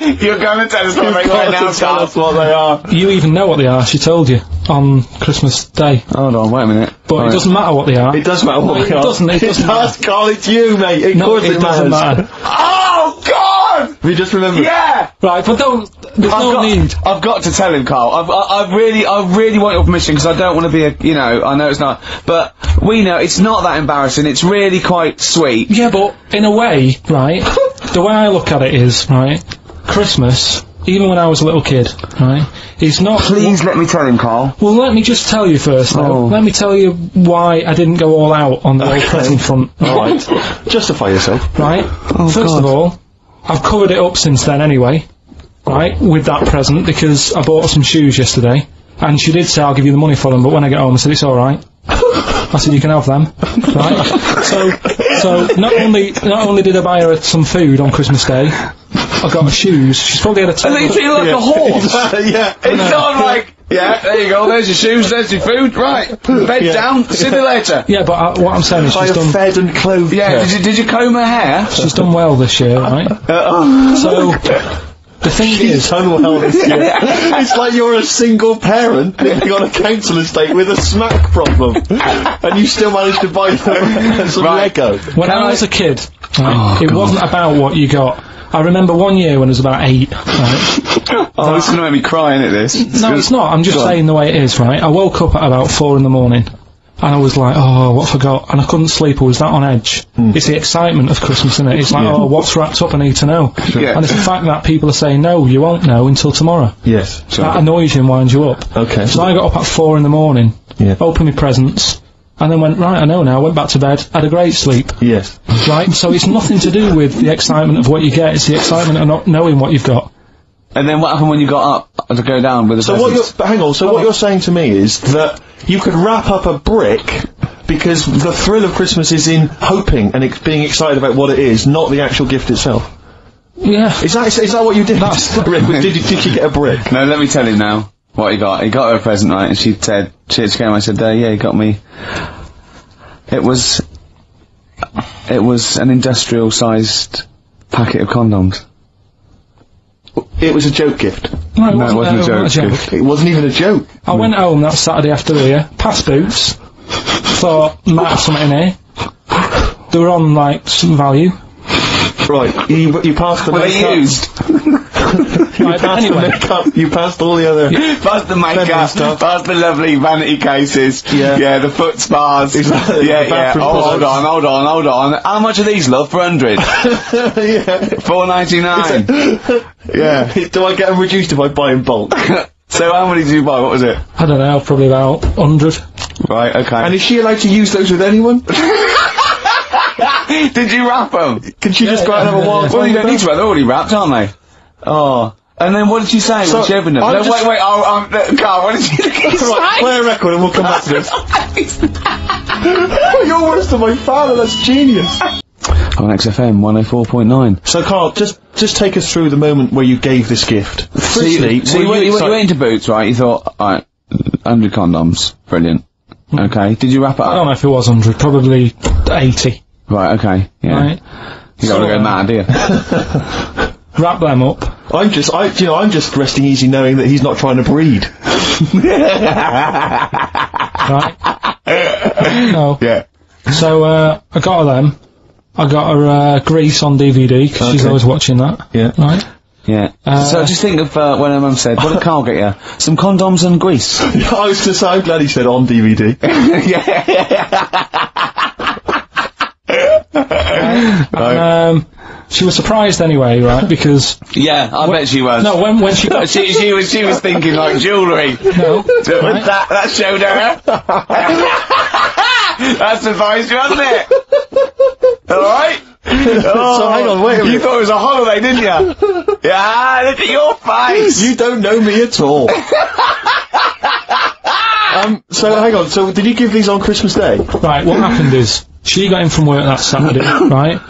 You're going to tell us what they were now, Karl. what they are. You even know what they are. She told you on Christmas Day. Hold on, wait a minute. But Right. it doesn't matter what they are. It does matter what No, it they are. It doesn't, [laughs] it doesn't does, Karl, it's you, mate. Of no, course it, it, doesn't matter. Oh, God! Have you just remembered? Yeah! Right, but don't. There's I've no got, need. I've got to tell him, Karl. I've, I, I really, I really want your permission because I don't want to be a, you know, I know it's not, but we know it's not that embarrassing. It's really quite sweet. Yeah, but in a way, right? [laughs] the way I look at it is, right? Christmas, even when I was a little kid, right? Is not. Please let me tell him, Karl. Well, let me just tell you first, though. Oh. Let me tell you why I didn't go all out on the old present front. Alright. [laughs] Justify yourself. right? Oh, First God. of all, I've covered it up since then anyway, right? With that present because I bought her some shoes yesterday, and she did say I'll give you the money for them, but when I get home, I said it's all right. I said you can have them, right? [laughs] So, so not only not only did I buy her some food on Christmas Day, I got her shoes. She's probably had a And then you terrible, feel like a [laughs] horse. [laughs] yeah. It's not like, yeah, there you go, there's your shoes, there's your food, right. Bed Yeah. down, see you later. yeah. But I, what I'm saying is I she's have done fed and clothed Yeah, her. did you, did you comb her hair? she's done well this year, right? Uh, uh. So the thing She's is, done well this year. [laughs] it's like you're a single parent living on a council estate with a smack problem, and you still manage to buy them [laughs] some Right. Lego. When I I- was a kid, Oh, it God. wasn't about what you got. I remember one year when I was about eight. Right? [laughs] Oh, this is gonna make me cry, isn't it, this? no, it's not. I'm just Go on. saying the way it is. Right? I woke up at about four in the morning, and I was like, "Oh, what have I got?" And I couldn't sleep. I was that on edge. Hmm. It's the excitement of Christmas, isn't it? It's like, "Oh, what's wrapped up? I need to know." Yeah. And it's the fact that people are saying, "No, you won't know until tomorrow." Yes. That annoys you and winds you up. Okay. So I got up at four in the morning, Yeah. opened my presents, and then went, right, I know now, went back to bed, had a great sleep. Yes. right? So it's nothing to do with the excitement of what you get. It's the excitement of not knowing what you've got. And then what happened when you got up to go down with the So what you're, hang on, so what you're saying to me is that you could wrap up a brick because the thrill of Christmas is in hoping and ex- being excited about what it is, not the actual gift itself. Yeah. Is that, is, is that what you did? [laughs] did, you- did you get a brick? No, let me tell you now what he got. He got her a present, right? And she said, she came. I said, uh, yeah, he got me. It was, it was an industrial-sized packet of condoms. It was a joke gift. No, it No, wasn't, wasn't a joke. wasn't It wasn't even a joke. I went home that Saturday after here, past boots, thought, might have something in here. They were on, like, some value. Right, you, you passed the Were they makeup. used? [laughs] Right, but Passed anyway, the makeup. You passed all the other. [laughs] Passed the Feminine makeup, stuff. Passed the lovely vanity cases, Yeah. yeah, the foot spas, Exactly, yeah, the yeah. Oh, hold on, hold on, hold on. How much are these, love? For hundred, [laughs] yeah. four ninety nine. yeah. [laughs] Do I get them reduced if I buy in bulk? So how many did you buy? What was it? I don't know, probably about 100. Right, okay. and is she allowed to use those with anyone? did you wrap them? Can she just go out and have a wild Well, you don't need to. them? They're already wrapped, aren't they? Oh. And then what did you say So, when she opened them? I'm No, just- wait, wait. Oh, um, uh, Karl, what did you Right, say? play a record and we'll come back to this. [laughs] You're worse than my father, that's genius. On XFM 104.9. So Karl, just just take us through the moment where you gave this gift. So you, Firstly, so you, were went, you, went, you went into Boots, right? You thought, alright, 100 condoms. Brilliant. Okay. Did you wrap it I don't know if it was 100, probably 80, Right, okay. Yeah. right? You don't want to go uh, mad, do you? Wrap them up. I'm just, I, you know, I'm just resting easy knowing that he's not trying to breed. [laughs] right? no. yeah. So uh, I got her them. I got her uh, Grease on DVD because she's Okay. always watching that. Yeah. Right. Yeah. Uh, so just think of uh, when her mum said, what did Karl get you? Some condoms and grease. [laughs] I was just, I'm glad he said on DVD. And, [laughs] um, she was surprised anyway, right? Because [laughs] Yeah, I bet she was. no, when when she [laughs] got she, she was she was thinking like [laughs] jewellery. no, that that showed her. that surprised you, wasn't it? All right. Oh, So hang on, wait a You minute. thought it was a holiday, didn't you? yeah, look at your face. You don't know me at all. um, so hang on, so did you give these on Christmas Day? right. What happened is she got in from work that Saturday, right?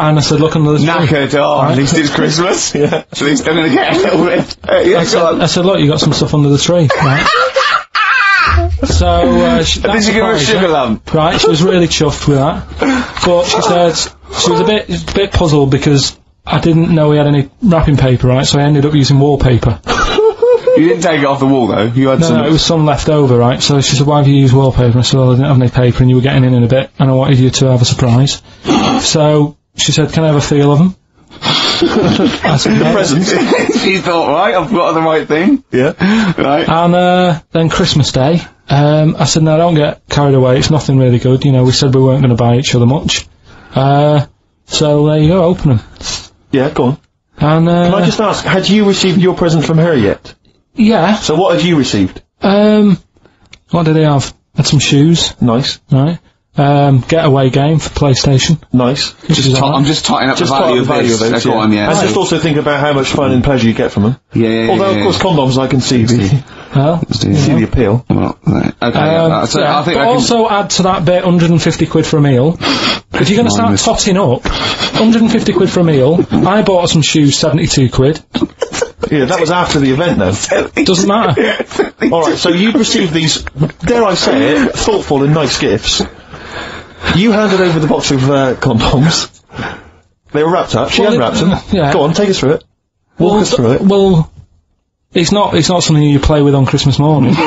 And I said, look under the tree. Knackered. Oh, at least it's Christmas. [laughs] yeah. At least I'm going to get a little bit. Uh, yeah, I said, on. I said, look, you got some stuff under the tree, [laughs] right? so uh, she, Did you give her a sugar lump? Right, she was really chuffed with that. But she said she was a bit a bit puzzled because I didn't know we had any wrapping paper, right? So I ended up using wallpaper. You didn't take it off the wall though. You had No, some. no, it was some left over, right? So she said, why have you used wallpaper? I said, well, I didn't have any paper and you were getting in in a bit and I wanted you to have a surprise. So she said, can I have a feel of them? I said, "Yeah." Presents. she thought, right, I've got the right thing. Yeah. Right. And uh, then Christmas Day, um, I said, no, don't get carried away. It's nothing really good. You know, we said we weren't going to buy each other much. Uh, so there you go, open them. Yeah, go on. And uh, Can I just ask, had you received your present from her yet? yeah, So what have you received? um, what did they have? Had some shoes, Nice. right? Um, getaway game for PlayStation. Nice. Just alright. I'm just totting up Just the value of of the value this. of it. go on, yeah. And just also think about how much fun and pleasure you get from them. yeah, yeah, yeah, Although, yeah, of course, condoms I can see the, [laughs] Well, see the appeal. Well, okay. um, so yeah, I think but I can. also add to that bit 150 quid for a meal. If you're going to start totting up, 150 quid for a meal. I bought some shoes, 72 quid. Yeah, that was after the event though. Doesn't matter. Alright, so you'd received these, dare I say it, thoughtful and nice gifts. You handed over the box of uh, condoms. They were wrapped up. She Well, unwrapped it- them. yeah. Go on, take us through it. Walk well, us through it. Well, it's not. It's not something you play with on Christmas morning. [laughs]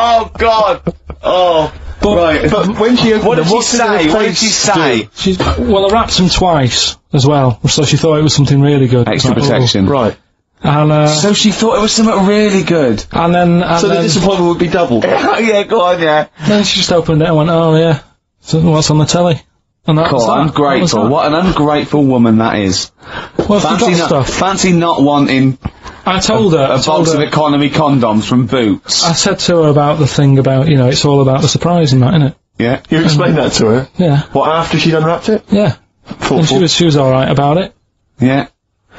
Oh God. Oh. But, Right. But when she What did them, she what did say? What did she say? She's, well, I wrapped them twice as well, so she thought it was something really good. Extra Like, oh. protection. Right. And uh, So she thought it was something really good. and then and So the then, disappointment would be doubled. [laughs] yeah, go on, yeah. then she just opened it and went, "Oh yeah, so what's on the telly?" And that Cool, that. That ungrateful. that. What an ungrateful woman that is. Well, Fancy not, stuff. fancy not wanting I told her. I a told box of economy condoms from Boots. I said to her about the thing about you know it's all about the surprise and that, isn't it? yeah. You explained that to her. Yeah, What, after she'd unwrapped it? yeah. And she was she was all right about it. Yeah.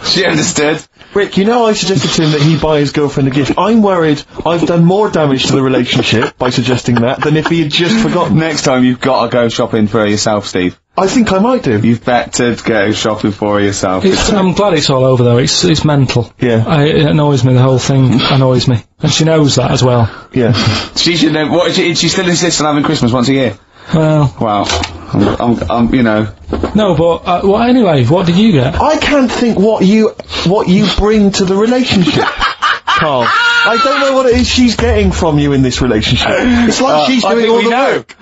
She understood. Rick, you know I suggested to him that he buy his girlfriend a gift. I'm worried I've done more damage to the relationship by suggesting that than if he had just forgotten. Next time you've got to go shopping for yourself, Steve. I think I might do. You've better go shopping for yourself. It's, I'm glad it's all over though. It's it's mental. Yeah. I, it annoys me. The whole thing annoys me, and she knows that as well. Yeah. she should know. What, she, she still insists on having Christmas once a year. Well, Wow. I'm, I'm, I'm you know. no, but uh, well, anyway, what did you get? I can't think what you what you bring to the relationship, [laughs] Karl. I don't know what it is she's getting from you in this relationship. It's like she's I doing all we the know. work.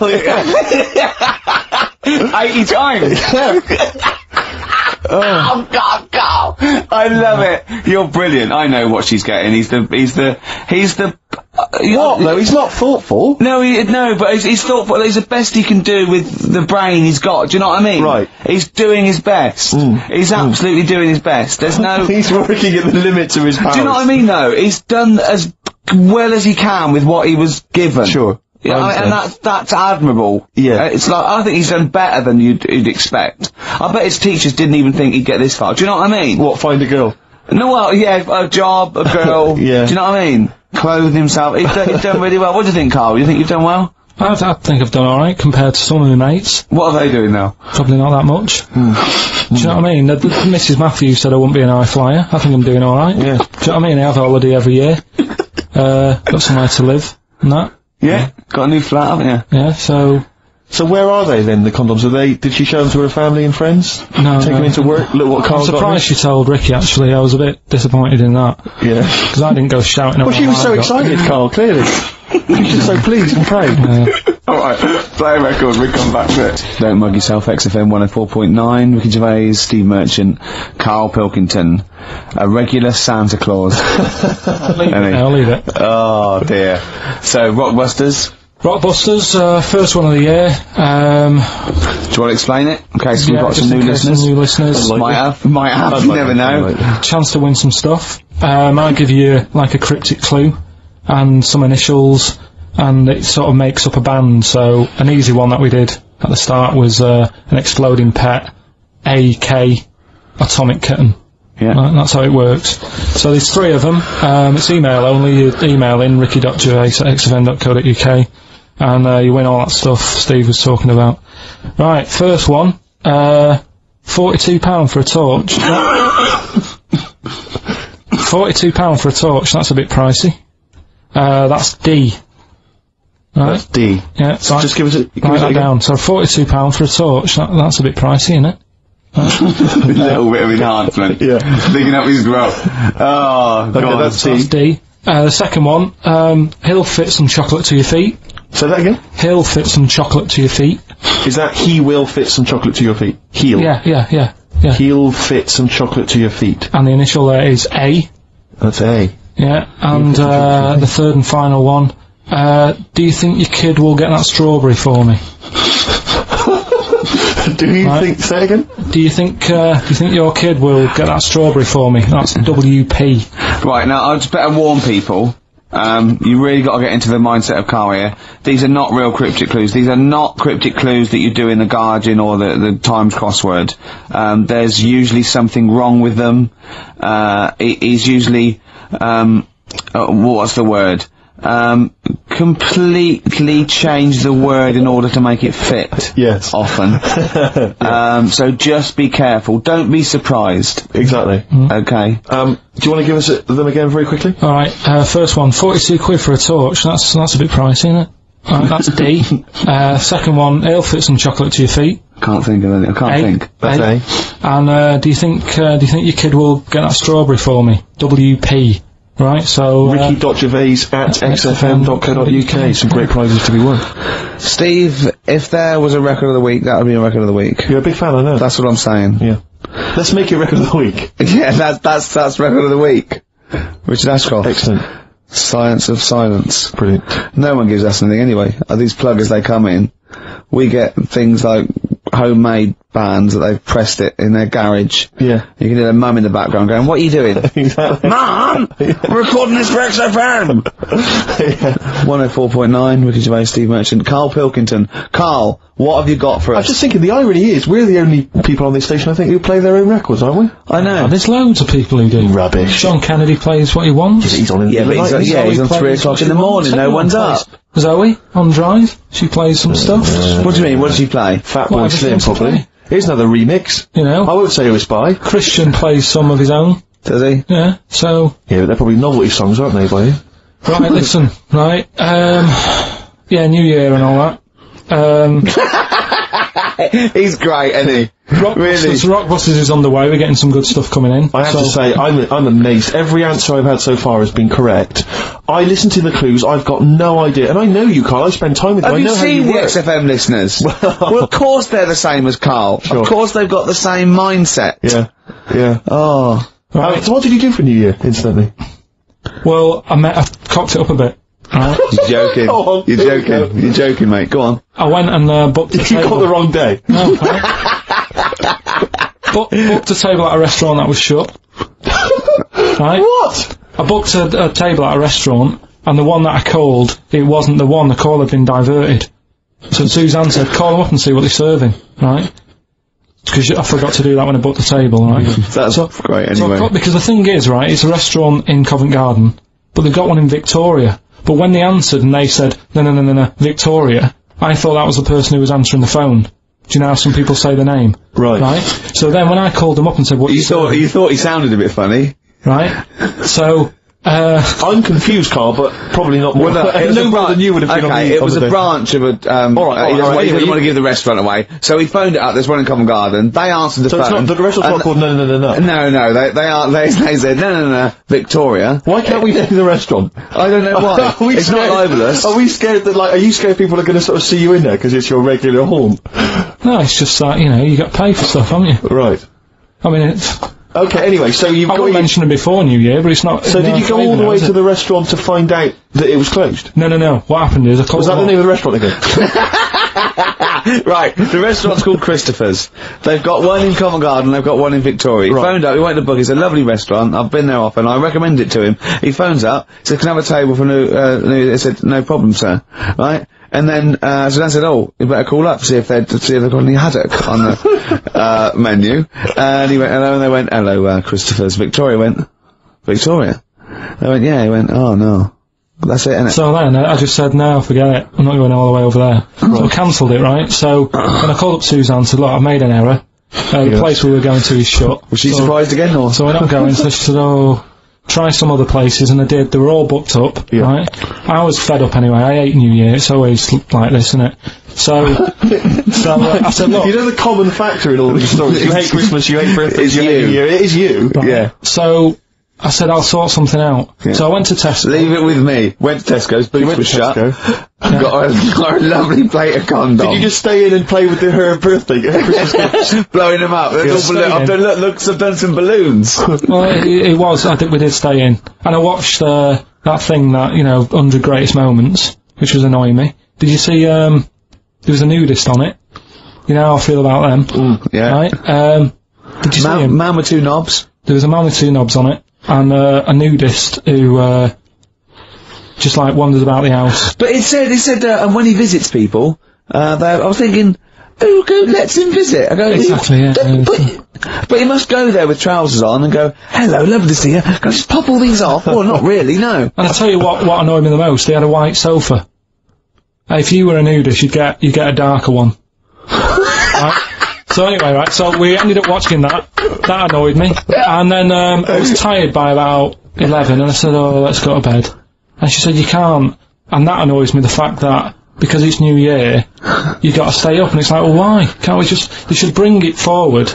Well, yeah. [laughs] [laughs] 80 times. Oh God, Karl! I love it. You're brilliant. I know what she's getting. He's the, he's the, he's the. Uh, What though? He's not thoughtful. No, he, no, but he's, he's thoughtful. He's the best he can do with the brain he's got. Do you know what I mean? Right. He's doing his best. He's absolutely doing his best. There's no. [laughs] He's working at the limits of his powers. Do you know what I mean? Though he's done as well as he can with what he was given. Sure. Yeah, I I mean, and understand. that's that's admirable. Yeah. Uh, it's like I think he's done better than you'd, you'd expect. I bet his teachers didn't even think he'd get this far. Do you know what I mean? What? Find a girl. No, well, yeah, a job, a [laughs] girl. Yeah. Do you know what I mean? Clothe himself. He's done, he's done really well. What do you think, Karl? You think you've done well? I, I think I've done all right compared to some of my mates. What are they doing now? Probably not that much. Hmm. Do you know what I mean? The, the, Mrs. Matthews said I wouldn't be an high flyer. I think I'm doing all right. Yeah. Do you know what I mean? I have a holiday every year. [laughs] Uh, got somewhere to live and that. Yeah, got a new flat, haven't you? Yeah. So So where are they then? The condoms? Are they? Did she show them to her family and friends? no. Take no. them into work. Look what Karl I'm Karl got. surprised she told Ricky. Actually, I was a bit disappointed in that. Yeah. because I didn't go shouting. Well, she was so excited, Karl. Clearly, she was so pleased and proud. Alright, play a record, we come back to it. Don't mug yourself, XFM 104.9, Ricky Gervais, Steve Merchant, Karl Pilkington, a regular Santa Claus. [laughs] Any? I'll leave it. Oh dear. So, Rockbusters, Rockbusters, uh, first one of the year. Um, Do you want to explain it? In case we've yeah, got some new case listeners. New listeners. Like- might have, might have, you never know. chance to win some stuff. Um, I give you like a cryptic clue and some initials, and it sort of makes up a band. So an easy one that we did at the start was uh, an exploding pet, AK, atomic kitten. Yeah. Right, that's how it works. So there's three of them. Um, it's email only. You email in ricky.gervais at xfm.co.uk and uh, you win all that stuff Steve was talking about. Right, first one. Uh, £42 for a torch. [coughs] £42 for a torch, that's a bit pricey. Uh, that's D. Right, That's D. yeah, so Just give us a, give write us that a down. So £42 for a torch, that, that's a bit pricey, isn't it? [laughs] a little bit of enhancement. Yeah. Digging up his growth. Oh, Okay, God. that's That's D. D. Uh, the second one, um, he'll fit some chocolate to your feet. Say that again. He'll fit some chocolate to your feet. Is that he will fit some chocolate to your feet? He'll. Yeah, yeah, yeah, yeah. He'll fit some chocolate to your feet. And the initial there is A. That's A. Yeah, and uh, the third and final one. Uh, do you think your kid will get that strawberry for me? [laughs] Do you Right. think? Say again. Do you think uh, do you think your kid will get that strawberry for me? That's WP. Right, now I'd better warn people. Um, you really got to get into the mindset of Karl here. These are not real cryptic clues. These are not cryptic clues that you do in the Guardian or the, the Times crossword. Um, there's usually something wrong with them. Uh, it is usually, um, uh, what's the word? Um, completely change the word in order to make it fit. Yes. Often. [laughs] um, so just be careful. Don't be surprised. Exactly. Okay. Um, do you want to give us them again very quickly? All right, uh, first one, 42 quid for a torch. That's that's a bit pricey, isn't it? All right, that's D. [laughs] Uh, second one, he'll fit some chocolate to your feet. Can't think of any. I can't A. think. That's A. A. And uh, do you think uh, do you think your kid will get that strawberry for me? WP. Right, so uh, Ricky.gervais at xfm.co.uk. Some great prizes to be won. Steve, if there was a record of the week, that would be a record of the week. You're a big fan, I know. That's what I'm saying. yeah. Let's make it record of the week. [laughs] Yeah, that's that's that's record of the week. Richard Ashcroft. Excellent. Science of silence. Brilliant. No one gives us anything anyway. Uh, These pluggers, they come in. We get things like homemade bands that they've pressed it in their garage. Yeah. You can hear their mum in the background going, what are you doing? [laughs] Exactly. Mum! We're recording this for XFM! 104.9, Ricky Gervais, Steve Merchant, Karl Pilkington. Karl, what have you got for us? I us? was just thinking, the irony is, we're the only people on this station, I think, who play their own records, aren't we? I know. there's loads of people who do. Rubbish. John Kennedy plays what he wants. He's on in the Yeah, but middle he's on- yeah, isn't he's on three o'clock in the morning, no one's up. Zoe on Drive, she plays some stuff. What do you mean? What does he play? Fat Boy Whatever Slim, she to probably. Here's another remix. You know, I won't say who it's by. Christian plays some of his own. Does he? Yeah, so Yeah, but they're probably novelty songs, aren't they, by you? right, [laughs] listen, right, um, yeah, New Year and all that. Um, [laughs] He's great, isn't he? Rockbusters, Rockbusters is on the way. We're getting some good stuff coming in. I have so, to say, I'm, I'm amazed. Every answer I've had so far has been correct. I listen to the clues, I've got no idea. And I know you, Karl, I spend time with you, Have I you know how seen you the work. XFM listeners? [laughs] well, of course they're the same as Karl. Sure. Of course they've got the same mindset. Yeah, yeah. Oh. Uh, so what did you do for New Year, instantly? well, I met, I cocked it up a bit. Right? [laughs] You're joking. You're joking. You're joking, mate. Go on. I went and uh, booked a You table. got the wrong day. No, [laughs] Booked a table at a restaurant that was shut. [laughs] right? What? I booked a, a table at a restaurant, and the one that I called, it wasn't the one. The call had been diverted. So Suzanne said, "Call them up and see what they're serving." Right? Because I forgot to do that when I booked the table. Right? [laughs] That's great, So I anyway. got, because the thing is, right, it's a restaurant in Covent Garden, but they've got one in Victoria. But when they answered and they said, no, no, no, no, no, Victoria, I thought that was the person who was answering the phone. Do you know how some people say the name? Right. Right? So then when I called them up and said, what you you thought you thought he sounded a bit funny. right? So, uh, I'm confused, Karl, but probably not more. Well, no, [laughs] it was no more than you would have been on okay, the it was a day. branch of a. Um, All right, uh, all he doesn't, right, he doesn't want to give the restaurant away, so he phoned it up. There's one in Covent Garden. They answered the So phone. it's not, the restaurant's not called No No No No No. No, they they are. They, they said no, no, no, Victoria. Why can't we name the restaurant? I don't know why. [laughs] It's not scared- libelous. Are we scared that, like, are you scared people are going to sort of see you in there because it's your regular haunt? no, it's just that, you know, you got to pay for stuff, haven't you? Right. I mean, it's, Okay, anyway, so you've I got would your- mention it before New Year, but it's not. So did you go all the way to the restaurant to find out that it was closed? No, no, no. What happened is I called. Was that the name of the restaurant again? [laughs] right, the restaurant's called Christopher's. They've got one in Covent Garden, they've got one in Victoria. He Right. phoned up, he went to book, it's a lovely restaurant, I've been there often, I recommend it to him. He phones up, said, can I have a table for new, uh, new, I said, no problem, sir. Right? And then, uh, Suzanne said, oh, you better call up, see if they'd, see if they've got any haddock on the, [laughs] uh, menu. And he went, hello, and they went, hello, uh, Christopher's. Victoria went, Victoria? They went, yeah, he went, oh no. That's it, innit? So then I I just said, no, forget it. I'm not going all the way over there. So I cancelled it, right? So then I called up Suzanne and said, look, I've made an error. Uh, the place we were going to is shut. Was she so, surprised again, or? So we're not going. So she said, oh, try some other places. And I did. They were all booked up, right? I was fed up anyway. I hate New Year. It's always like this, isn't it? So, [laughs] so uh, I said, look, you know the common factor in all these stories. you hate Christmas, you hate birthdays, It's you hate you. New Year. It is you. yeah. so I said, I'll sort something out. So I went to Tesco. Leave it with me. Went to Tesco's, boots went were to shut. Tesco. [laughs] Got, a, got a lovely plate of condoms. Did you just stay in and play with the, her birthday Christmas [laughs] blowing them up? They're all stay balloon- I've done, look, look, I've done some balloons. [laughs] Well, it, it was. I think we did stay in, and I watched uh, that thing that you know, hundred greatest moments, which was annoying me. Did you see? Um, there was a nudist on it. You know how I feel about them, yeah. right? Um, did you see him? man with two knobs. There was a man with two knobs on it, and uh, a nudist who uh, just like wanders about the house. But it said, it said, uh, and when he visits people, uh, they, I was thinking, who go, lets him visit? I go, Exactly, yeah, yeah. But, but he must go there with trousers on and go, hello, lovely to see you. Can I just pop all these off? well, not really, no. [laughs] And I tell you what, what annoyed me the most, they had a white sofa. If you were a nudist, you'd get you'd get a darker one. [laughs] right? So anyway, right, so we ended up watching that. That annoyed me. And then um, I was tired by about 11 and I said, oh, let's go to bed. And she said, you can't. And that annoys me, the fact that because it's New Year, you've got to stay up. And it's like, well, why? Can't we just, they should bring it forward.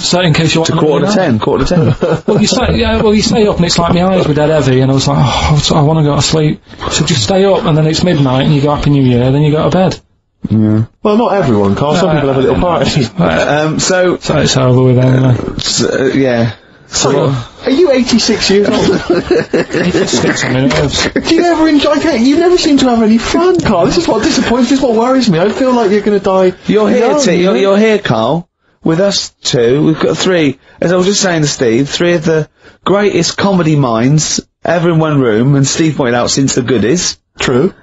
So in case you want To quarter to ten, quarter to ten. [laughs] well, you stay, yeah, well, you stay up and it's like my eyes were dead heavy and I was like, oh, I want to go to sleep. So just stay up and then it's midnight and you go Happy New Year, then you go to bed. Well, not everyone, Karl. Some people have a little party. um, so, So it's over with anyway. s- uh, yeah. So, Are you 86 years old? It sticks on my nerves. Do you ever enjoy? I You never seem to have any fun, Karl. This is what disappoints. This is what worries me. I feel like you're going to die. You're here, young, T. you You're, know? you're here, Karl, with us two. We've got three, as I was just saying to Steve, three of the greatest comedy minds ever in one room, and Steve pointed out since the goodies. True.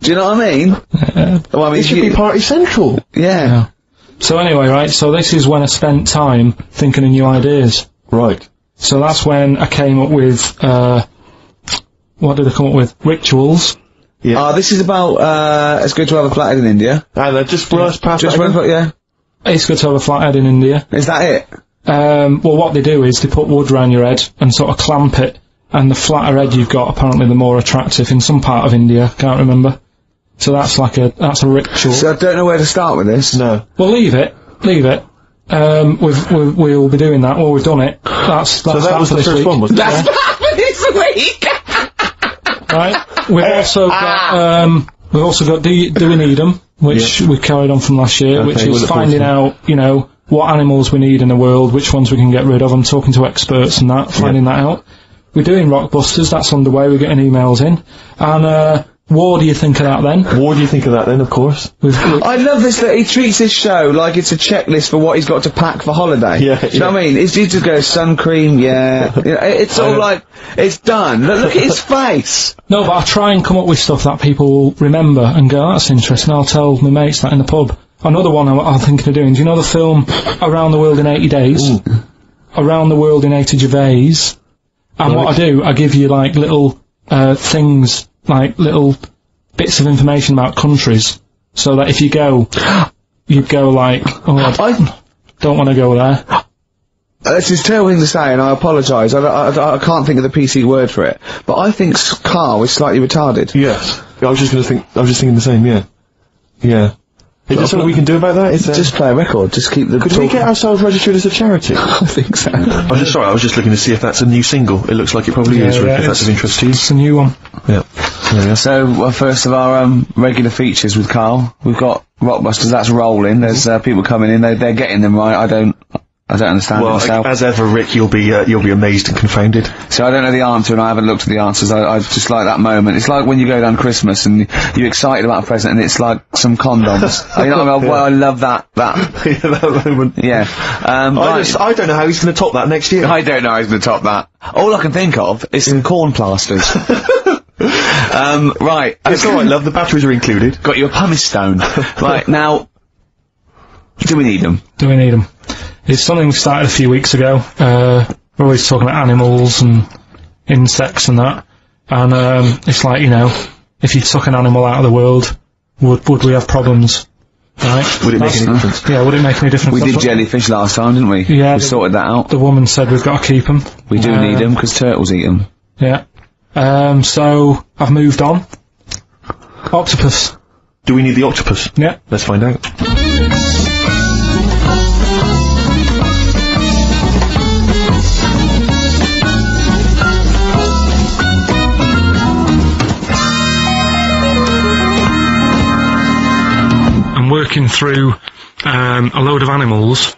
Do you know what I mean? [laughs] well, I mean, It should you- be party central. yeah. So anyway, right, so this is when I spent time thinking of new ideas. Right. So that's when I came up with, uh, what did I come up with? Rituals. Yeah. Ah, this is about, uh, it's good to have a flathead in India. and uh, just run us past Just that one, yeah. It's good to have a flathead in India. Is that it? Um, well, what they do is they put wood around your head and sort of clamp it, and the flatter head you've got, apparently, the more attractive in some part of India. Can't remember. So that's like a that's a ritual. So I don't know where to start with this. No. well, leave it, leave it. Um, we've, we we'll be doing that. Well, we've done it. That's that's So that was the this first week, one, was it? That's this week! right? We've also got um, we've also got do, do we need them, which we carried on from last year, which Okay, we'll is finding out, you know, what animals we need in the world, which ones we can get rid of. I'm talking to experts and that, finding that out. We're doing Rockbusters, that's underway, we're getting emails in. And, uh, what do you think of that then? What do you think of that then, of course? I love this that he treats his show like it's a checklist for what he's got to pack for holiday. Yeah, Do you know what I mean? It's, he just goes, sun cream, yeah. You know, it's all like, it's done. Look, look at his face. no, but I try and come up with stuff that people will remember and go, that's interesting, I'll tell my mates that in the pub. Another one I'm, I'm thinking of doing, do you know the film Around the World in 80 Days? Around the World in 80 Gervais. And what I do, I give you like little, uh, things, like little bits of information about countries, so that if you go, you go like, oh, I I, don't want to go there. Uh, this is a terrible thing to say, and I apologise. I, I, I can't think of the PC word for it. But I think S- Karl is slightly retarded. Yes. I was just going to think. I was just thinking the same. Yeah. Yeah. Is there something we can do about that? Is there, Just play a record. Just keep the. could we get ourselves registered as a charity? [laughs] I think so. [laughs] I was just sorry. I was just looking to see if that's a new single. It looks like it probably is. Rick, yeah, if that's it's- of interest to you. It's a new one. Yeah. There we are. So, well, first of our um, regular features with Karl, we've got Rockbusters. That's rolling. There's uh, people coming in. They, they're getting them right. I don't. I don't understand it Well, myself. as ever, Rick, you'll be uh, you'll be amazed and confounded. So I don't know the answer, and I haven't looked at the answers. I, I just like that moment. It's like when you go down Christmas and you're excited about a present, and it's like some condoms. [laughs] you know what I mean? Well, I love that. That. [laughs] yeah, that moment. Yeah. Um, I, right. just, I don't know how he's going to top that next year. I don't know how he's going to top that. All I can think of is some corn plasters. [laughs] um, right. It's all right, love. The batteries are included. Got you a pumice stone. right now, do we need them? Do we need them? It's something we started a few weeks ago. Uh, we're always talking about animals and insects and that. And um, it's like, you know, if you took an animal out of the world, would would we have problems? Right? Would it make any difference? Yeah, would it make any difference? We That's did what jellyfish last time, didn't we? Yeah, We the- sorted that out. The woman said we've got to keep them. We do need them because turtles eat them. Yeah. Um, so I've moved on. Octopus. Do we need the octopus? Yeah. Let's find out. Working through um, a load of animals,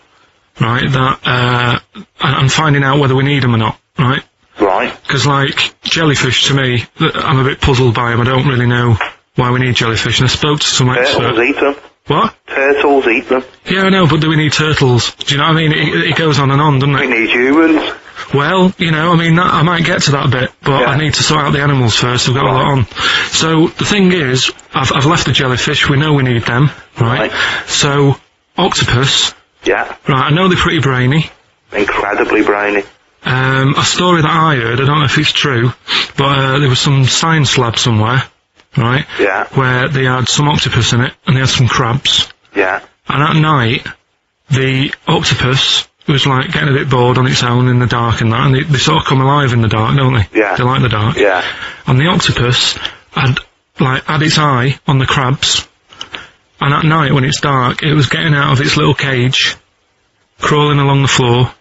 right? That uh, and finding out whether we need them or not, right? Right. Because like jellyfish, to me, I'm a bit puzzled by them. I don't really know why we need jellyfish. And I spoke to some Turtles expert. eat them. What? Turtles eat them. Yeah, I know, but do we need turtles? Do you know what I mean? It, it goes on and on, doesn't it? We need humans. Well, you know, I mean, I might get to that bit, but Yeah. I need to sort out the animals first. I've got a lot on. So the thing is, I've, I've left the jellyfish. We know we need them, right? Right. So octopus, Yeah. right? I know they're pretty brainy. Incredibly brainy. Um, a story that I heard, I don't know if it's true, but uh, there was some science lab somewhere, right? Yeah. Where they had some octopus in it and they had some crabs. Yeah. And at night, the octopus was like getting a bit bored on its own in the dark and that, and they, they sort of come alive in the dark, don't they? Yeah. They like the dark. Yeah. And the octopus had like had its eye on the crabs, and at night when it's dark, it was getting out of its little cage, crawling along the floor,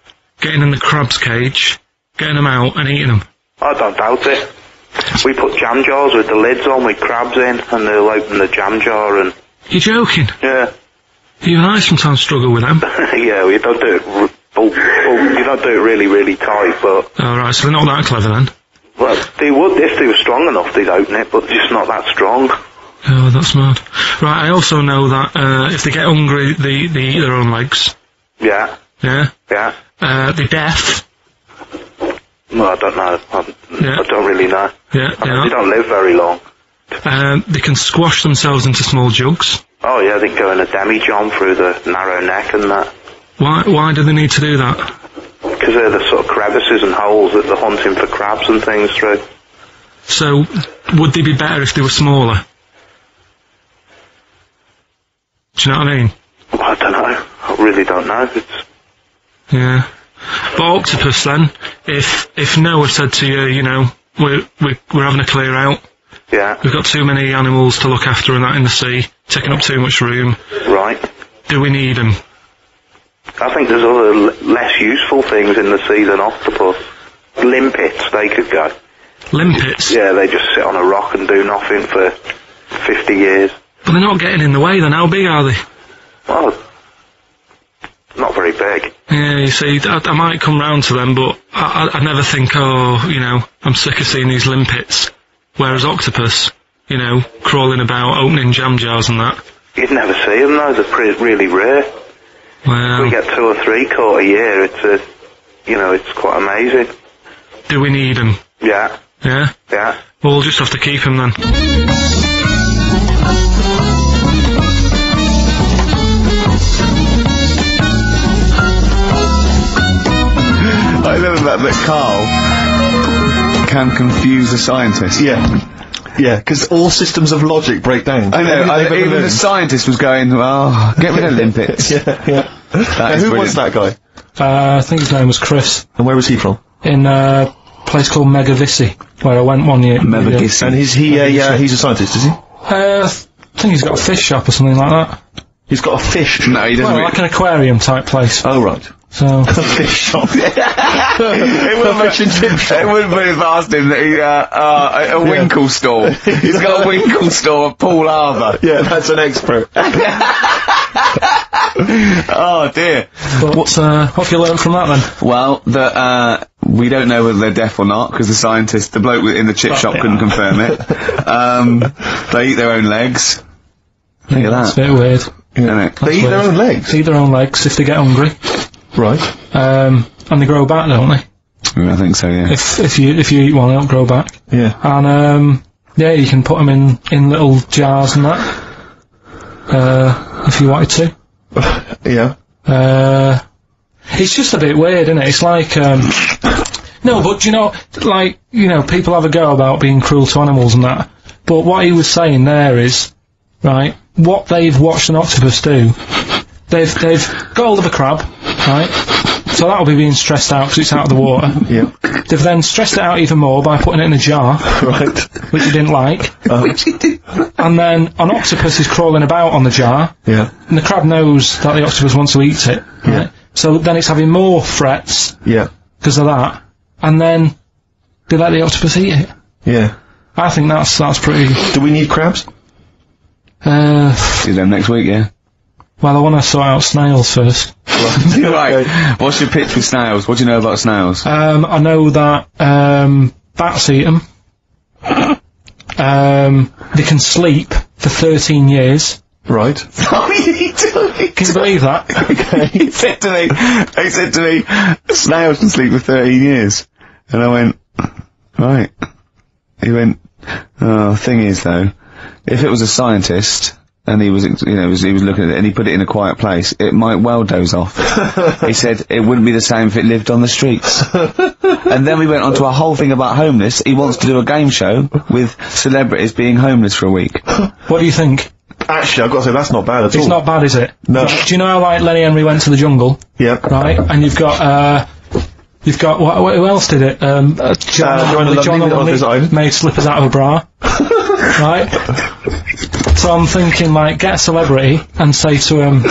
getting in the crab's cage, getting them out and eating them. I don't doubt it. We put jam jars with the lids on with crabs in, and they'll open the jam jar and You're joking? yeah, Even I sometimes struggle with them. [laughs] yeah. We don't do it. r- Oh, oh, you don't do it really, really tight, but All right, so they're not that clever then. well, they would if they were strong enough. They'd open it, but just not that strong. Oh, that's mad. Right, I also know that uh, if they get hungry, they, they eat their own legs. Yeah. Yeah. Yeah. Uh, they're deaf. Well, I don't know. I, Yeah. I don't really know. Yeah, I mean, yeah. they don't live very long. Um, they can squash themselves into small jugs. Oh yeah, they go in a demi-john through the narrow neck and that. Why? Why do they need to do that? Because they're the sort of crevices and holes that they're hunting for crabs and things through. So, would they be better if they were smaller? Do you know what I mean? I don't know. I really don't know. It's Yeah. But octopus then, if if Noah said to you, you know, we're we're, we're having a clear out, yeah, we've got too many animals to look after and that in the sea, taking up too much room. right. Do we need them? I think there's other l- less useful things in the sea than octopus. Limpets, they could go. Limpets? Yeah, they just sit on a rock and do nothing for 50 years. But they're not getting in the way then. How big are they? Well, not very big. Yeah, you see, I, I might come round to them, but I, I, I never think, oh, you know, I'm sick of seeing these limpets. Whereas octopus, you know, crawling about, opening jam jars and that. You'd never see them though, they're pretty, really rare. Well, We get two or three caught a year, it's a, you know, it's quite amazing. do we need them? Yeah, Yeah? yeah. Well, we'll just have to keep them then. I love that that Karl can confuse a scientist. Yeah. Yeah, because all systems of logic break down. I know. I, they've ever even the scientist was going, "Oh, get rid of limpets." yeah, yeah. Now, is who was that guy? Uh, I think his name was Chris, And where was he from? in a place called Mevagissey, where I went one year. Mevagissey. And is he a, uh, he's a scientist, is he? Uh, I think he's got a fish shop or something like that. He's got a fish. No, he doesn't. Well, really- like an aquarium type place. Oh, right. So, [laughs] A fish [laughs] shop. it wouldn't fish and chip shop. It wouldn't put it past him that he, uh, uh, a, a Winkle store. He's got a [laughs] Winkle store at Poole Harbour. yeah, that's an expert. oh dear. But uh, what have you learned from that then? Well, that uh, we don't know whether they're deaf or not because the scientist, the bloke in the chip But shop, couldn't are. confirm it. um, they eat their own legs. Look at that. It's a bit weird. Isn't? They eat their own legs. Eat their own legs if they get hungry, Right. um, and they grow back, don't they? I think so. Yeah. If if you if you eat one, they'll grow back. Yeah. And um, yeah, you can put them in in little jars and that. Uh, if you wanted to. [laughs] Yeah. Uh, it's just a bit weird, isn't it? It's like, um, no, but do you know, like, you know, people have a go about being cruel to animals and that. But what he was saying there is, right, what they've watched an octopus do, they've, they've got hold of a crab, right? So that'll be being stressed out because it's out of the water. Yeah. They've then stressed it out even more by putting it in a jar, right. which he didn't like. Which it did. And then an octopus is crawling about on the jar, Yeah. and the crab knows that the octopus wants to eat it. Right? So then it's having more threats Yeah. because of that, and then they let the octopus eat it. Yeah. I think that's that's pretty. Do we need crabs? Uh, See them next week. Yeah. well, I want to sort out snails first. [laughs] right. What's your pitch with snails? What do you know about snails? Um, I know that um, bats eat them. Um, they can sleep for 13 years. Right. [laughs] You told me. Can you believe that? [laughs] he said to me, he said to me, snails can sleep for 13 years. And I went, right. He went, oh, thing is though, if it was a scientist, and he was, you know, was, he was looking at it, and he put it in a quiet place, it might well doze off. [laughs] he said it wouldn't be the same if it lived on the streets. [laughs] and then we went on to a whole thing about homeless. He wants to do a game show with celebrities being homeless for a week. What do you think? Actually, I've got to say that's not bad at all. It's not bad, is it? No. Right, Do you know how like Lenny Henry went to the jungle? Yeah. right? And you've got uh, you've got what, what, who else did it? Um, uh, John, Uh, John Lonely- John on Lonely his own. made slippers out of a bra, [laughs] right? So I'm thinking like get a celebrity and say to him,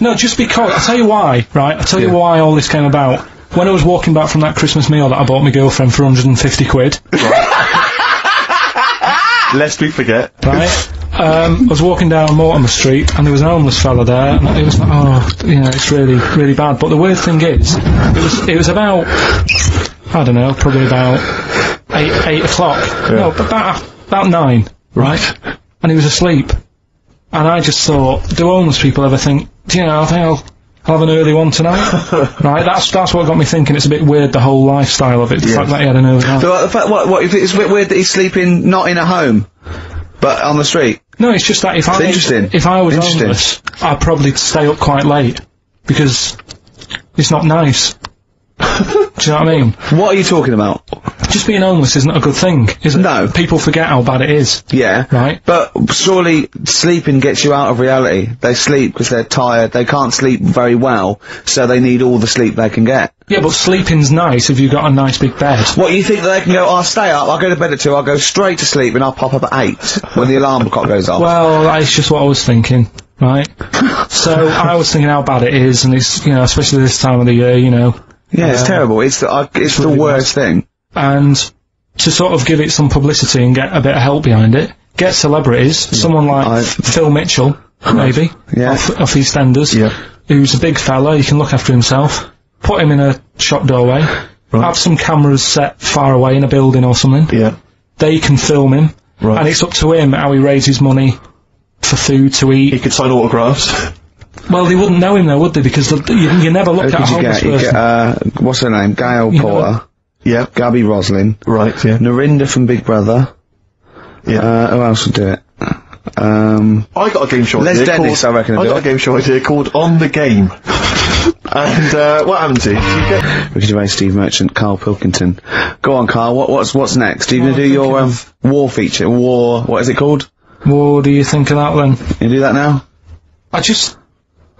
no, just because. I'll tell you why, right? I'll tell you Yeah. why all this came about. When I was walking back from that Christmas meal that I bought my girlfriend for 150 quid, Lest we forget. right? Um, I was walking down Mortimer Street and there was an homeless fella there and it was like, oh, you know, it's really, really bad. But the weird thing is, it was, it was about, I don't know, probably about eight, eight o'clock. No, about, about nine, right? And he was asleep. And I just thought, do homeless people ever think, do you know, I think I'll, I'll have an early one tonight? [laughs] right, that's, that's what got me thinking. It's a bit weird, the whole lifestyle of it, the fact that he had an early one. So, uh, the fact, what, what, if it's a bit weird that he's sleeping not in a home, but on the street? No, it's just that if I interesting. if I was homeless, I'd probably stay up quite late because it's not nice. [laughs] Do you know what I mean? What are you talking about? Just being homeless isn't a good thing, is it? No. People forget how bad it is. Yeah. Right. But surely sleeping gets you out of reality. They sleep because they're tired. They can't sleep very well, so they need all the sleep they can get. Yeah, but sleeping's nice if you've got a nice big bed. What, you think that they can go, I'll stay up, I'll go to bed at two, I'll go straight to sleep and I'll pop up at eight when the alarm clock goes off? Well, that's just what I was thinking, right? [laughs] so I was thinking how bad it is, and it's you know, especially this time of the year, you know, yeah, it's uh, terrible. It's the, uh, it's the really worst thing. and to sort of give it some publicity and get a bit of help behind it, get celebrities, someone like I- F- Phil Mitchell, [laughs] maybe, Yeah. off, off EastEnders, Yeah. who's a big fella, he can look after himself, put him in a shop doorway, right. have some cameras set far away in a building or something, Yeah. they can film him, Right. and it's up to him how he raises money for food to eat. He could sign autographs. [laughs] Well, they wouldn't know him though, would they? Because the, you, you never look at a you homeless get? You person. get, uh, what's her name? Gail You Porter, yeah. Gabby Roslin, Right. Yeah. Narinder from Big Brother, Yeah. uh, who else would do it? Um, I got a game show Les idea Dennis, called, I reckon, will I got it. a game show idea called On the Game. [laughs] and uh, what happens is you get Ricky Gervais, Steve Merchant, Karl Pilkington. Go on, Karl. What, what's what's next? Are you going to do your um, war feature? War. What is it called? What do you think of that then? You do that now? I just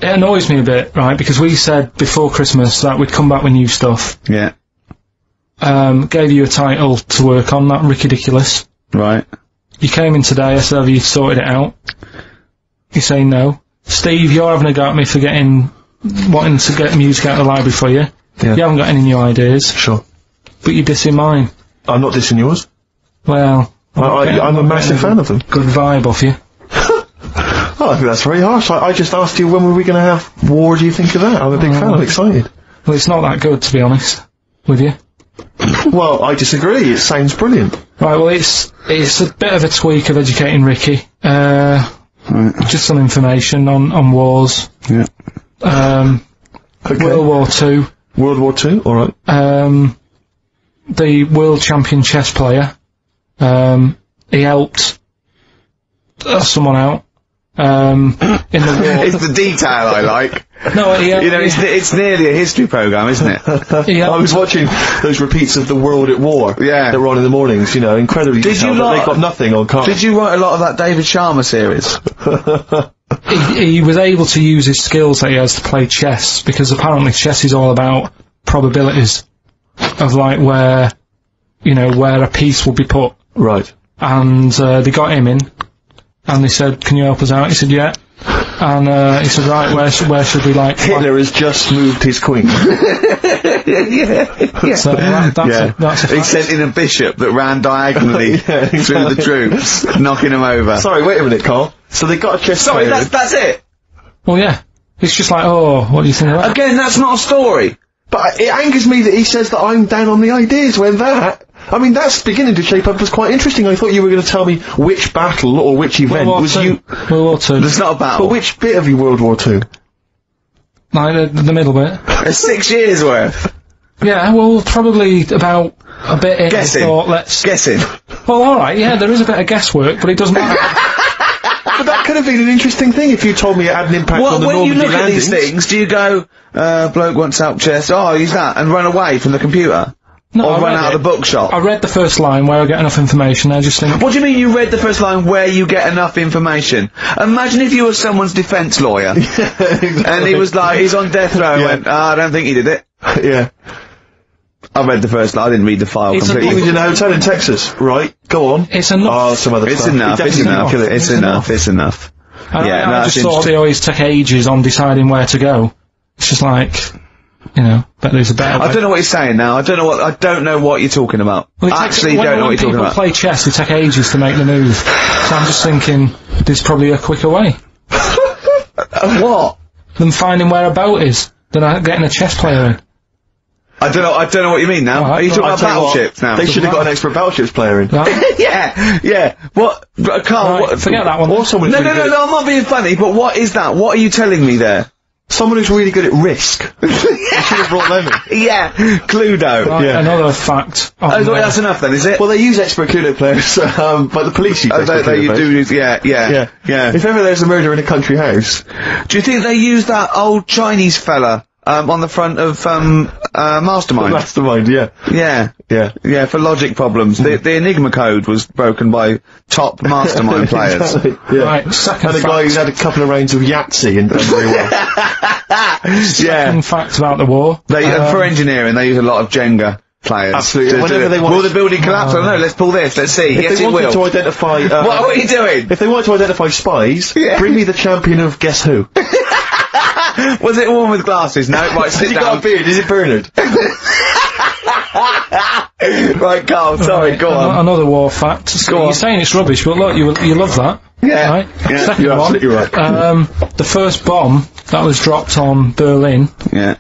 it annoys me a bit, right? Because we said before Christmas that we'd come back with new stuff. Yeah. Um, gave you a title to work on, that ridiculous. Right. You came in today, I said have you sorted it out. You say no. Steve, you're having a go at me for getting wanting to get music out of the library for you. Yeah. You haven't got any new ideas, sure. but you're dissing mine. I'm not dissing yours. Well, I, I, I'm a massive fan of them. Good vibe off you. Oh, I think that's very harsh. I, I just asked you when were we going to have war. Do you think of that? I'm a big fan. I'm excited. Well, it's not that good, to be honest with you. Well, I disagree. It sounds brilliant. Right, well, it's it's a bit of a tweak of educating Ricky. Uh, just some information on, on wars. Yeah. Um, Okay. World War Two. World War Two. All right. Um, the world champion chess player. Um, he helped uh, someone out. Um, in the [laughs] war. It's the detail I like. no, he helped, You know, it's, it's nearly a history program, isn't it? [laughs] he I was watching those repeats of the World at War. Yeah. That were on in the mornings. You know, incredibly. Did you detailed, but like- They got nothing on card. Did you write a lot of that David Schama series? [laughs] he, he was able to use his skills that he has to play chess because apparently chess is all about probabilities of like where you know where a piece will be put Right. and uh, they got him in and they said can you help us out he said yeah and uh, he said right where, sh- where should we like [laughs] Hitler has just moved his queen. [laughs] so that, that's, Yeah. a, that's a He sent in a bishop that ran diagonally [laughs] Yeah, through the troops, knocking them over. Sorry, wait a minute, Karl. So they got a chess Sorry, that's, that's it. well yeah it's just like oh what do you think of that Again, that's not a story. But it angers me that he says that I'm down on the ideas when that. I mean, that's beginning to shape up as quite interesting. I thought you were going to tell me which battle or which event World War was Two. you. World War Two It's not a battle. But which bit of your World War Two? like the, the middle bit It's six years worth. yeah well probably about a bit in Guessing. thought let's Guessing. Well, all right, yeah, there is a bit of guesswork, but it doesn't matter. [laughs] But that could have been an interesting thing if you told me it had an impact Well, on the when you Normandy look at these things, do you go, uh, bloke wants help chest, oh, use that, and run away from the computer? No, or I run read out of the bookshop? I read the first line where I get enough information. I just think, What do you mean you read the first line where you get enough information? Imagine if you were someone's defence lawyer [laughs] and he was like, he's on death row and Yeah. went, oh, I don't think he did it. [laughs] yeah. I read the first line, I didn't read the file It's a He was in a hotel in Texas, right? Go on. It's enough. Oh, some other It's stuff. enough, He it's definitely enough, kill it. it's enough, it's enough. I, yeah, I no, that's just thought they always took ages on deciding where to go. It's just like, you know, but there's a better. I don't know what you're saying now, I don't know what, I don't know what you're talking about. Well, it I actually when, don't know what you're talking about. play chess, they take ages to make the move. So I'm just thinking, there's probably a quicker way [laughs] what? than finding where a boat is than uh, getting a chess player in. I don't know, I don't know what you mean now. Alright, Are you talking about Tell you what, battleships now? They should have got an extra battleships player in. Right? [laughs] yeah, yeah. What, Carl, Right, what, forget that one. Or someone No, no, no, no, I'm not being funny, but what is that? What are you telling me there? At- Someone who's really good at risk. [laughs] They should have brought them in. Yeah, Cluedo. Right, Yeah. Another fact. on, Oh, so that's enough then, is it? Well, they use expert Cluedo players, [laughs] um, but the police use Oh, expert they, they, Cluedo you players. do, yeah, yeah, Yeah. yeah. If ever there's a murder in a country house, Do you think they use that old Chinese fella um, on the front of um, uh, Mastermind? [laughs] that's the mind, yeah. yeah, Yeah. yeah, for logic problems. The, the Enigma code was broken by top [laughs] Mastermind players. yeah. Right, second And a guy fact. who's had a couple of rounds of Yahtzee and done very well. yeah, fact about the war. they, uh, Um, for engineering they use a lot of Jenga players. Absolutely. To- to- Whenever they want will the building collapse? I don't know. Let's pull this. Let's see. if yes, they it wanted will. to identify, uh, [laughs] what, what are you doing? if they wanted to identify spies, Yeah. bring me the champion of Guess Who. [laughs] Was it a woman with glasses? No, right, Has sit he down. got a beard? Is it Bernard? [laughs] right, Karl, sorry, go Ano- on. Another war fact. So Go you're saying it's rubbish, but look, you you love that. Yeah, Right. yeah, Second you're one. absolutely right. Um, the first bomb that was dropped on Berlin, Yeah,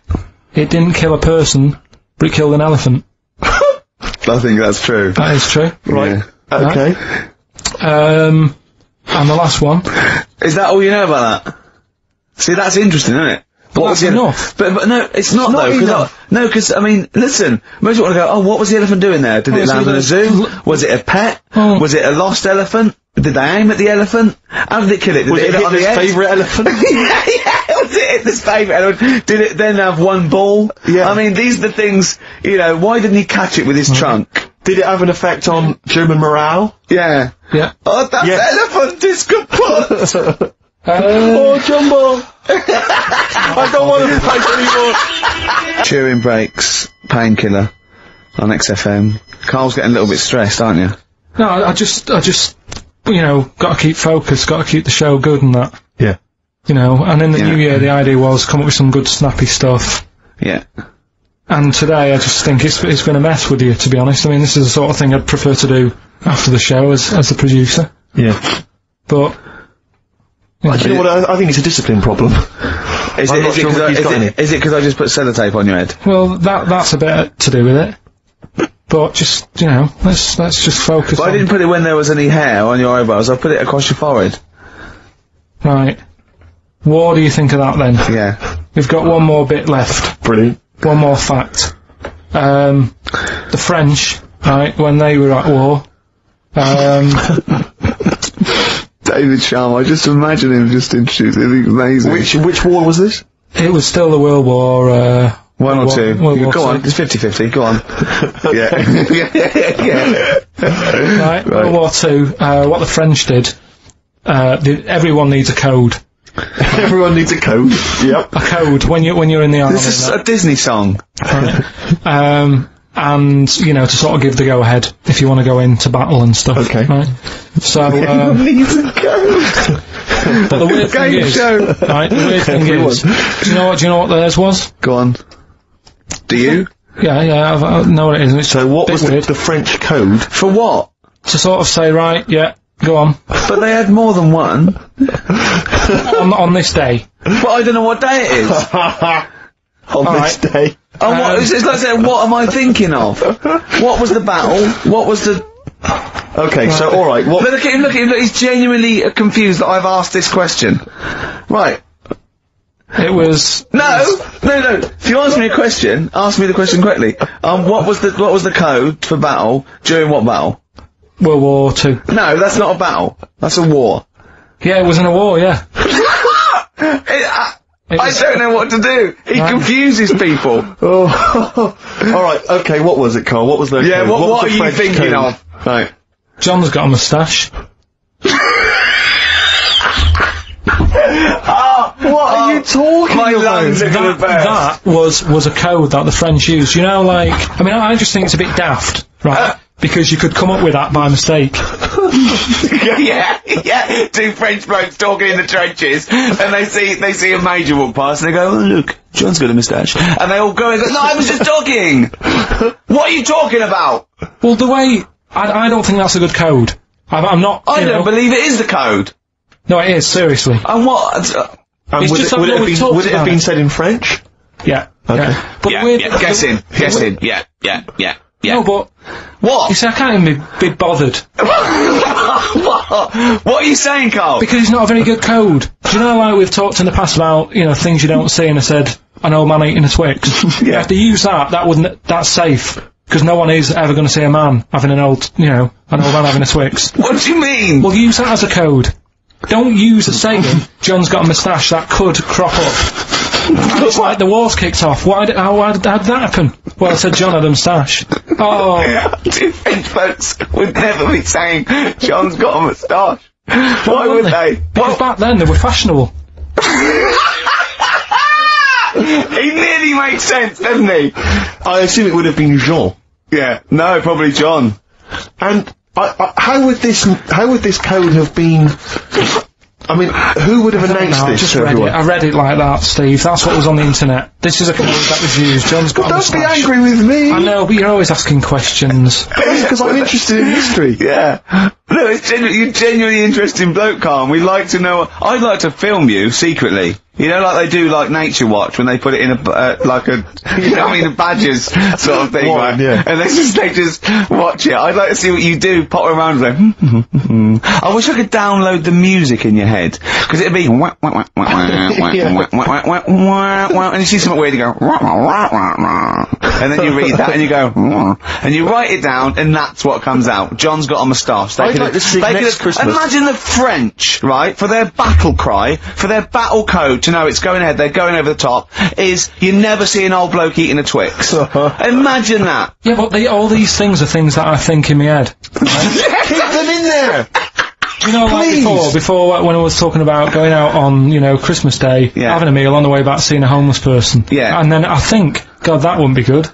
it didn't kill a person, but it killed an elephant. I think that's true. That is true. Right. Okay. Um, and the last one. Is that all you know about that? See, that's interesting, isn't it? But What was the- enough. But, but no, it's not, not though. 'cause. I- no, because I mean, listen. Most people want to go. Oh, what was the elephant doing there? Did Oh, it land in a zoo? Was it a pet? Oh. Was it a lost elephant? Did they aim at the elephant? How did it kill it? Did Was it it hit it on the favourite elephant? [laughs] yeah, yeah, was it Hitler's favourite elephant? Did it then have one ball? Yeah. I mean, these are the things. You know, why didn't he catch it with his trunk? Did it have an effect on German morale? Yeah. Yeah. Oh, that Yes. elephant is [laughs] kaput. Oh, Jumbo! I don't want to fight anymore! Chewing breaks, painkiller on XFM. Karl's getting a little bit stressed, aren't you? no, I I just, I just, you know, got to keep focused, got to keep the show good and that. Yeah. You know, and in the Yeah. new year, the idea was come up with some good snappy stuff. Yeah. And today, I just think it's it's been a mess with you, to be honest. I mean, this is the sort of thing I'd prefer to do after the show as as the producer. Yeah. But Do you know what? I, I think it's a discipline problem. Is I'm it, not is it sure 'cause I- is got it- any. is it because I just put sellotape on your head? Well, that that's a bit to do with it. But just you know, let's let's just focus. But I didn't put it when there was any hair on your eyebrows. I put it across your forehead. Right. What do you think of that then? Yeah. We've got one more bit left. Brilliant. One more fact. Um, the French, right, when they were at war, um, [laughs] David Schama, I just imagine him just introducing it. It's amazing. Which which war was this? it was still the World War, uh, One or two. War- World War go on. It's 50-50. Go on. [laughs] yeah. yeah. [laughs] yeah. Right, World War Two, uh, what the French did, uh, the, everyone needs a code. [laughs] Everyone needs a code. yep. A code when you when you're in the army. This is a Disney song. right? um, and you know to sort of give the go ahead if you want to go into battle and stuff. Okay. Right. So, um, Needs a code. but the weird [laughs] thing Game is, show. right? The weird thing [laughs] is, do you know what? Do you know what theirs was? Go on. Do you? Yeah, yeah, I've, I know what it is. It's So what was the, weird. the French code? For what? to sort of say, right, yeah, go on But they had more than one. [laughs] on on this day. But I don't know what day it is. On All this right. day. And what, Um, it's, it's like saying, what am I thinking of? What was the battle? What was the... Okay, so alright, what But look at him, look at him, look, he's genuinely uh, confused that I've asked this question. Right. It was No, no, no. If you ask me a question, ask me the question correctly. Um, what was the, what was the code for battle during what battle? World War Two. No, that's not a battle. That's a war. Yeah, it was in a war. Yeah. [laughs] It, I, It I was- don't know what to do. He Right. confuses people. [laughs] Oh, alright, okay, what was it, Karl? What was the Yeah, code? what, was what the are you French thinking code? of? Right. John's got a moustache. [laughs] Ah, what are you talking my about? lungs are gonna That, that was was a code that the French used. You know, like I mean, I I just think it's a bit daft, right? Uh, because you could come up with that by mistake. [laughs] yeah, yeah. Two French blokes talking in the trenches, and they see they see a major walk past, and they go, oh, "Look, John's got a moustache," and they all go, and go, "No, I was just talking. [laughs] what are you talking about? Well, the way I, I don't think that's a good code. I'm, I'm not. I don't know- believe it is the code." No, it is seriously. And what? uh, And It's would just it, would it have been, would it have been it. said in French? Yeah. Yeah. But yeah, yeah. Guess in, guess in. Yeah, yeah, yeah, yeah. No, but what? you see, I can't even be, be bothered [laughs] what? What are you saying, Karl? because it's not a very good code. Do you know, like we've talked in the past about you know things you don't see, and I said an old man eating a Twix. [laughs] You have to use that. That wouldn't. That's safe because no one is ever going to see a man having an old, you know, an old man having a Twix. What do you mean? Well, use that as a code. Don't use a saying, John's got a moustache, that could crop up. it's like the war's kicked off. Why did, how, why did, how did that happen? Well, I said John had a moustache. Oh, Two French folks would never be saying John's got a moustache. Why would wouldn't they? Because back then they were fashionable. [laughs] He nearly makes sense, doesn't he? I assume it would have been Jean. Yeah. No, probably John. And I, I, how would this how would this code have been? I mean, who would have announced No, I this just to read it. I read it like that, Steve. That's what was on the internet. This is a code that was used. John's got a Don't be angry with me. I know, but you're always asking questions. [laughs] because I'm interested in history. [laughs] Yeah. No, it's genu- you're genuinely interesting bloke, Karl. We'd like to know. I'd like to film you secretly. You know, like they do, like Nature Watch, when they put it in a, uh, like a, you know what I mean, a badgers sort of thing, One, right? yeah. And they just, they just watch it. I'd like to see what you do, pop around and go, hmm, hmm, hmm, hmm. I wish I could download the music in your head. Cause it'd be, wah, wah, wah, wah, wah, wah, Yeah. wah, wah, wah, wah, wah, wah, and you see something weird, you go, wah, wah, wah, wah, wah. and then you read that and you go, wah, and you write it down and that's what comes out. John's got a moustache. They I'd could like to see they next could- Christmas. Imagine the French, right, for their battle cry, for their battle code to know it's going ahead, they're going over the top, is you never see an old bloke eating a Twix. [laughs] Imagine that. Yeah, but they, all these things are things that I think in my head. [laughs] Keep them in there. You know, like before, before when I was talking about going out on, you know, Christmas Day, Yeah. having a meal on the way back, seeing a homeless person. Yeah. And then I think, God, that wouldn't be good.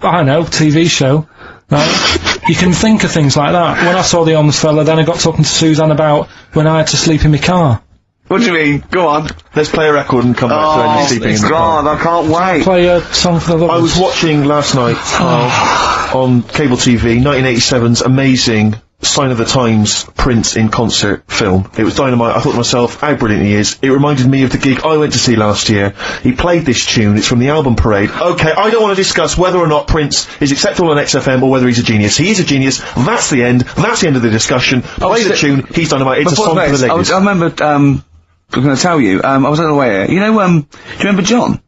I know, TV show. Right? you can think of things like that. When I saw the homeless fella, then I got talking to Suzanne about when I had to sleep in my car. What do you mean? Go on. Let's play a record and come back to Oh, sleeping in the car. God, I can't wait. Play a song for the lovers. I was watching last night [sighs] uh, on cable TV 1987's amazing Sign of the Times Prince in concert film. It was dynamite. I thought to myself, how brilliant he is. It reminded me of the gig I went to see last year. He played this tune. It's from the album Parade. Okay, I don't want to discuss whether or not Prince is acceptable on XFM or whether he's a genius. He is a genius. That's the end. That's the end of the discussion. Play the tune. He's dynamite. It's a Before song for this, the I, was. I remember, um, I'm going to tell you, um, I was on the way here. You know, um, do you remember John?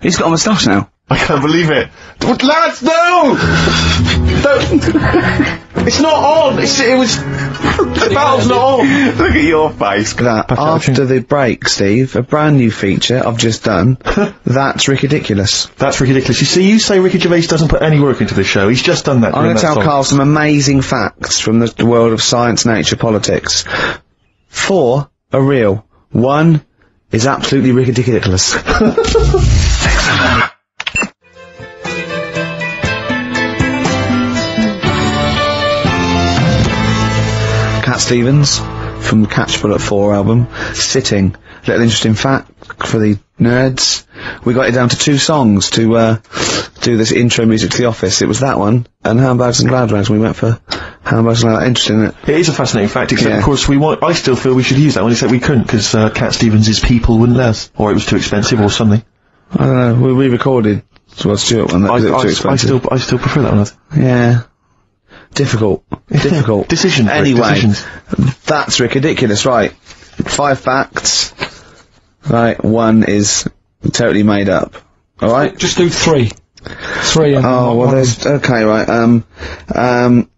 He's got a moustache now. I can't believe it. What, lads, no! Don't- it's not on. It's, it was. The valve's not on. [laughs] Look at your face. That. Pack it up, After the break, Steve, a brand new feature I've just done. [laughs] That's ridiculous. That's ridiculous. You see, you say Ricky Gervais doesn't put any work into the show. He's just done that. I'm going to tell song. Karl some amazing facts from the, the world of science, nature, politics. Four are real. One is absolutely ridiculous. [laughs] Cat Stevens from the Catch Bull at 4 album, Sitting. Little interesting fact for the nerds. We got it down to two songs to uh, do this intro music to The Office. It was that one and Handbags and Glad Rags. We went for Handbags and Glad Interesting, isn't it? It is a fascinating fact, except Yeah. of course we want. I still feel we should use that one, except we couldn't because uh, Cat Stevens' people wouldn't let us, or it was too expensive, or something. I don't know. We re-recorded Rod Stewart one. That I, was I, too I still, I still prefer that one. I think. Yeah. Difficult. [laughs] Difficult. Decision. Rick, Anyway, decisions. that's ridiculous, right? Five facts. Right, one is totally made up. Alright? Just do three. Three and Oh, one- well one- there's, okay, right, um, um,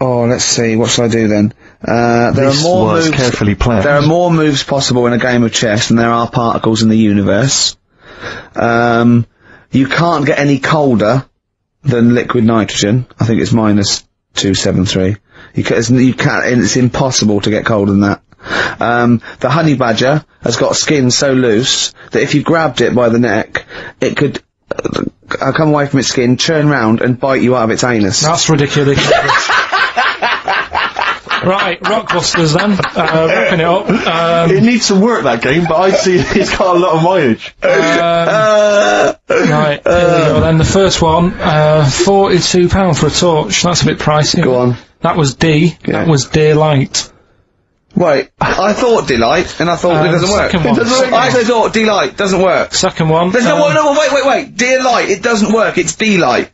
oh, let's see, what shall I do then? Uh, there This are more was moves, carefully planned. there are more moves possible in a game of chess than there are particles in the universe. Um, you can't get any colder than liquid nitrogen. I think it's minus 273. You ca it's, you can't, it's impossible to get colder than that. Um, the honey badger has got skin so loose that if you grabbed it by the neck, it could uh, come away from its skin, turn round and bite you out of its anus. That's ridiculous. [laughs] right, Rockbusters then. Uh, wrapping it up. Um, It needs some work that game, but I see [laughs] it's got a lot of mileage. Uh, right, go then. The first one, uh, £42 for a torch. That's a bit pricey. Go on. That was D. Yeah. That was Daylight. Wait, I thought delight, and I thought it Um, doesn't work. second one. It doesn't I thought delight doesn't work. Second one. There's um, no, no, wait, wait, wait. Dear light, it doesn't work. It's delight.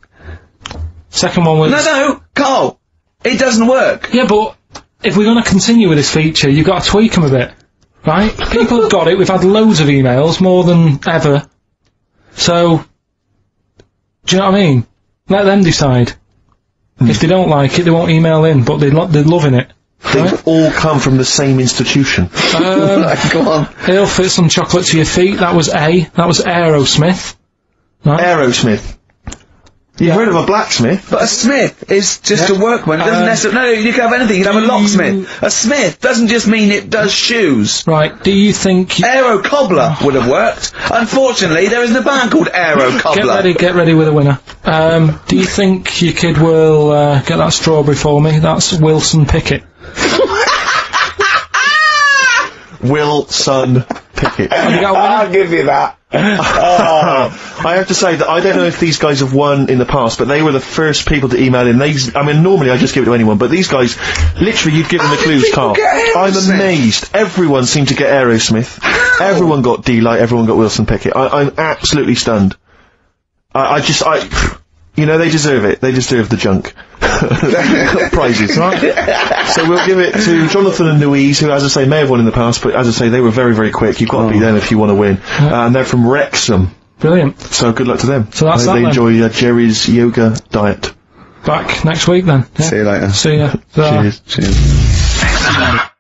Second one was. No, no, Karl, it doesn't work. Yeah, but if we're going to continue with this feature, you've got to tweak them a bit, right? People have got it. We've had loads of emails, more than ever. So, do you know what I mean? Let them decide. If they don't like it, they won't email in, but they lo- they're loving it. They've all come from the same institution. Um, [laughs] Go on. he'll fit some chocolate to your feet. That was A. That was Aerosmith. Aerosmith. You've heard of a blacksmith? But a smith is just a workman. It doesn't Uh, necessarily. No, you can have anything. You can have a do locksmith. A smith doesn't just mean it does shoes. Right. Do you think? y- Aero cobbler would have worked. Unfortunately, there isn't a band called Aero Cobbler. Get cobbler. ready, get ready with a winner. Um, do you think your kid will uh, get that strawberry for me? That's Wilson Pickett. [laughs] Wilson Pickett. Have you got a give you that. Uh, I have to say that I don't know if these guys have won in the past, but they were the first people to email in. These, I mean, normally I just give it to anyone, but these guys, literally, you've given the clues, Karl. I'm amazed. Everyone seemed to get Aerosmith. Everyone got D-Light, everyone got Wilson Pickett. I, I'm absolutely stunned. I, I just, I, you know, they deserve it. They deserve the junk. [laughs] Prizes, right? so we'll give it to Jonathan and Louise, who, as I say, may have won in the past, but as I say, they were very, very quick. You've got to be them if you want to win. Uh, and they're from Wrexham. Brilliant. So good luck to them. So that's I hope that they then. enjoy uh, Geri's yoga diet. Back next week then. Yeah. See you later. See ya. Cheers. Cheers.